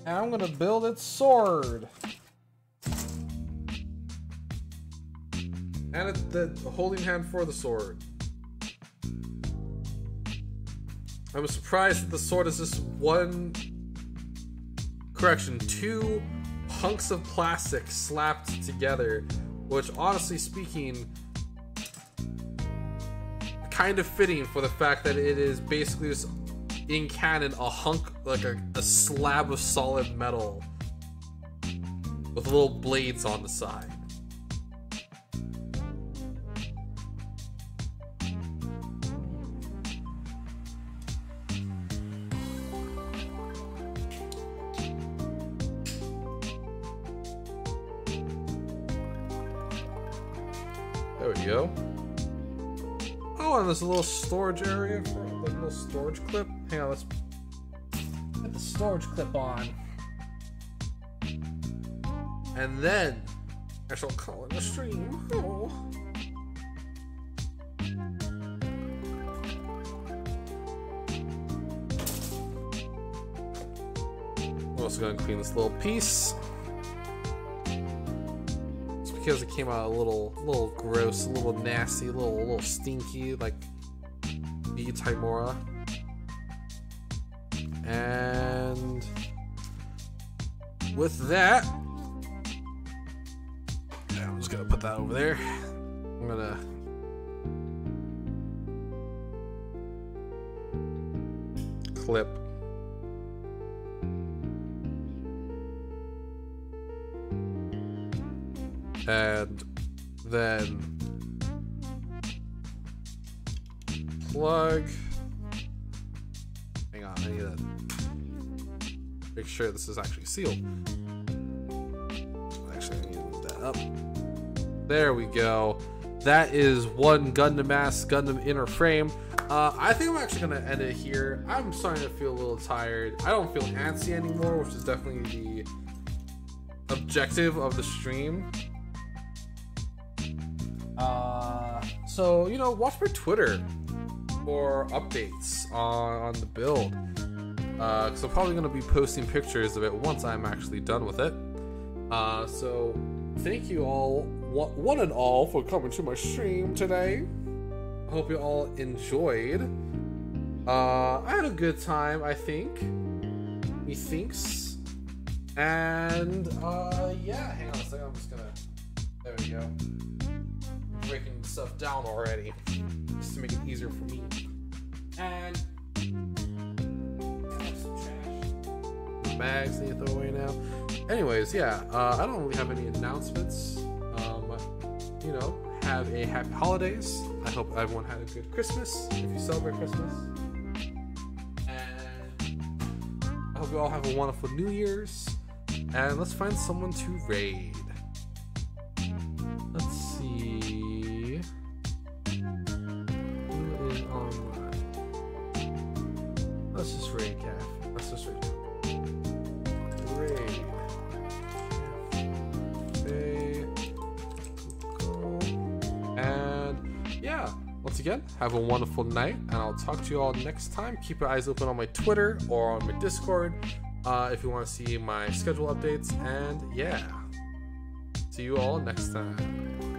And I'm gonna build its sword. And it, the holding hand for the sword. I'm surprised that the sword is just one. Correction, two hunks of plastic slapped together, which honestly speaking kind of fitting for the fact that it is basically just in canon a hunk like a, a slab of solid metal with little blades on the side a little storage area for a little storage clip. Hang on, let's put the storage clip on. And then I shall call it a stream. Oh. I'm also gonna clean this little piece. Because it came out a little, little gross, a little nasty, a little, a little stinky, like Timora. And with that, I'm just gonna put that over there. I'm gonna sure this is actually sealed. Actually, I need to move that up. There we go. That is one Gundam mask, Gundam inner frame. Uh, I think I'm actually gonna end it here. I'm starting to feel a little tired. I don't feel antsy anymore, which is definitely the objective of the stream. Uh, so you know, watch my Twitter for updates on, on the build. Uh, because I'm probably gonna be posting pictures of it once I'm actually done with it. Uh, so thank you all, one, one and all, for coming to my stream today. I hope you all enjoyed. Uh, I had a good time, I think. He thinks. And uh, yeah, hang on a second. I'm just gonna. There we go breaking stuff down already just to make it easier for me. And bags need to throw away now. Anyways, yeah, uh, I don't really have any announcements. Um, you know, have a happy holidays. I hope everyone had a good Christmas if you celebrate Christmas. And I hope you all have a wonderful New Year's. And let's find someone to raid. Have a wonderful night, and I'll talk to you all next time. Keep your eyes open on my Twitter or on my Discord uh, if you want to see my schedule updates. And yeah, see you all next time.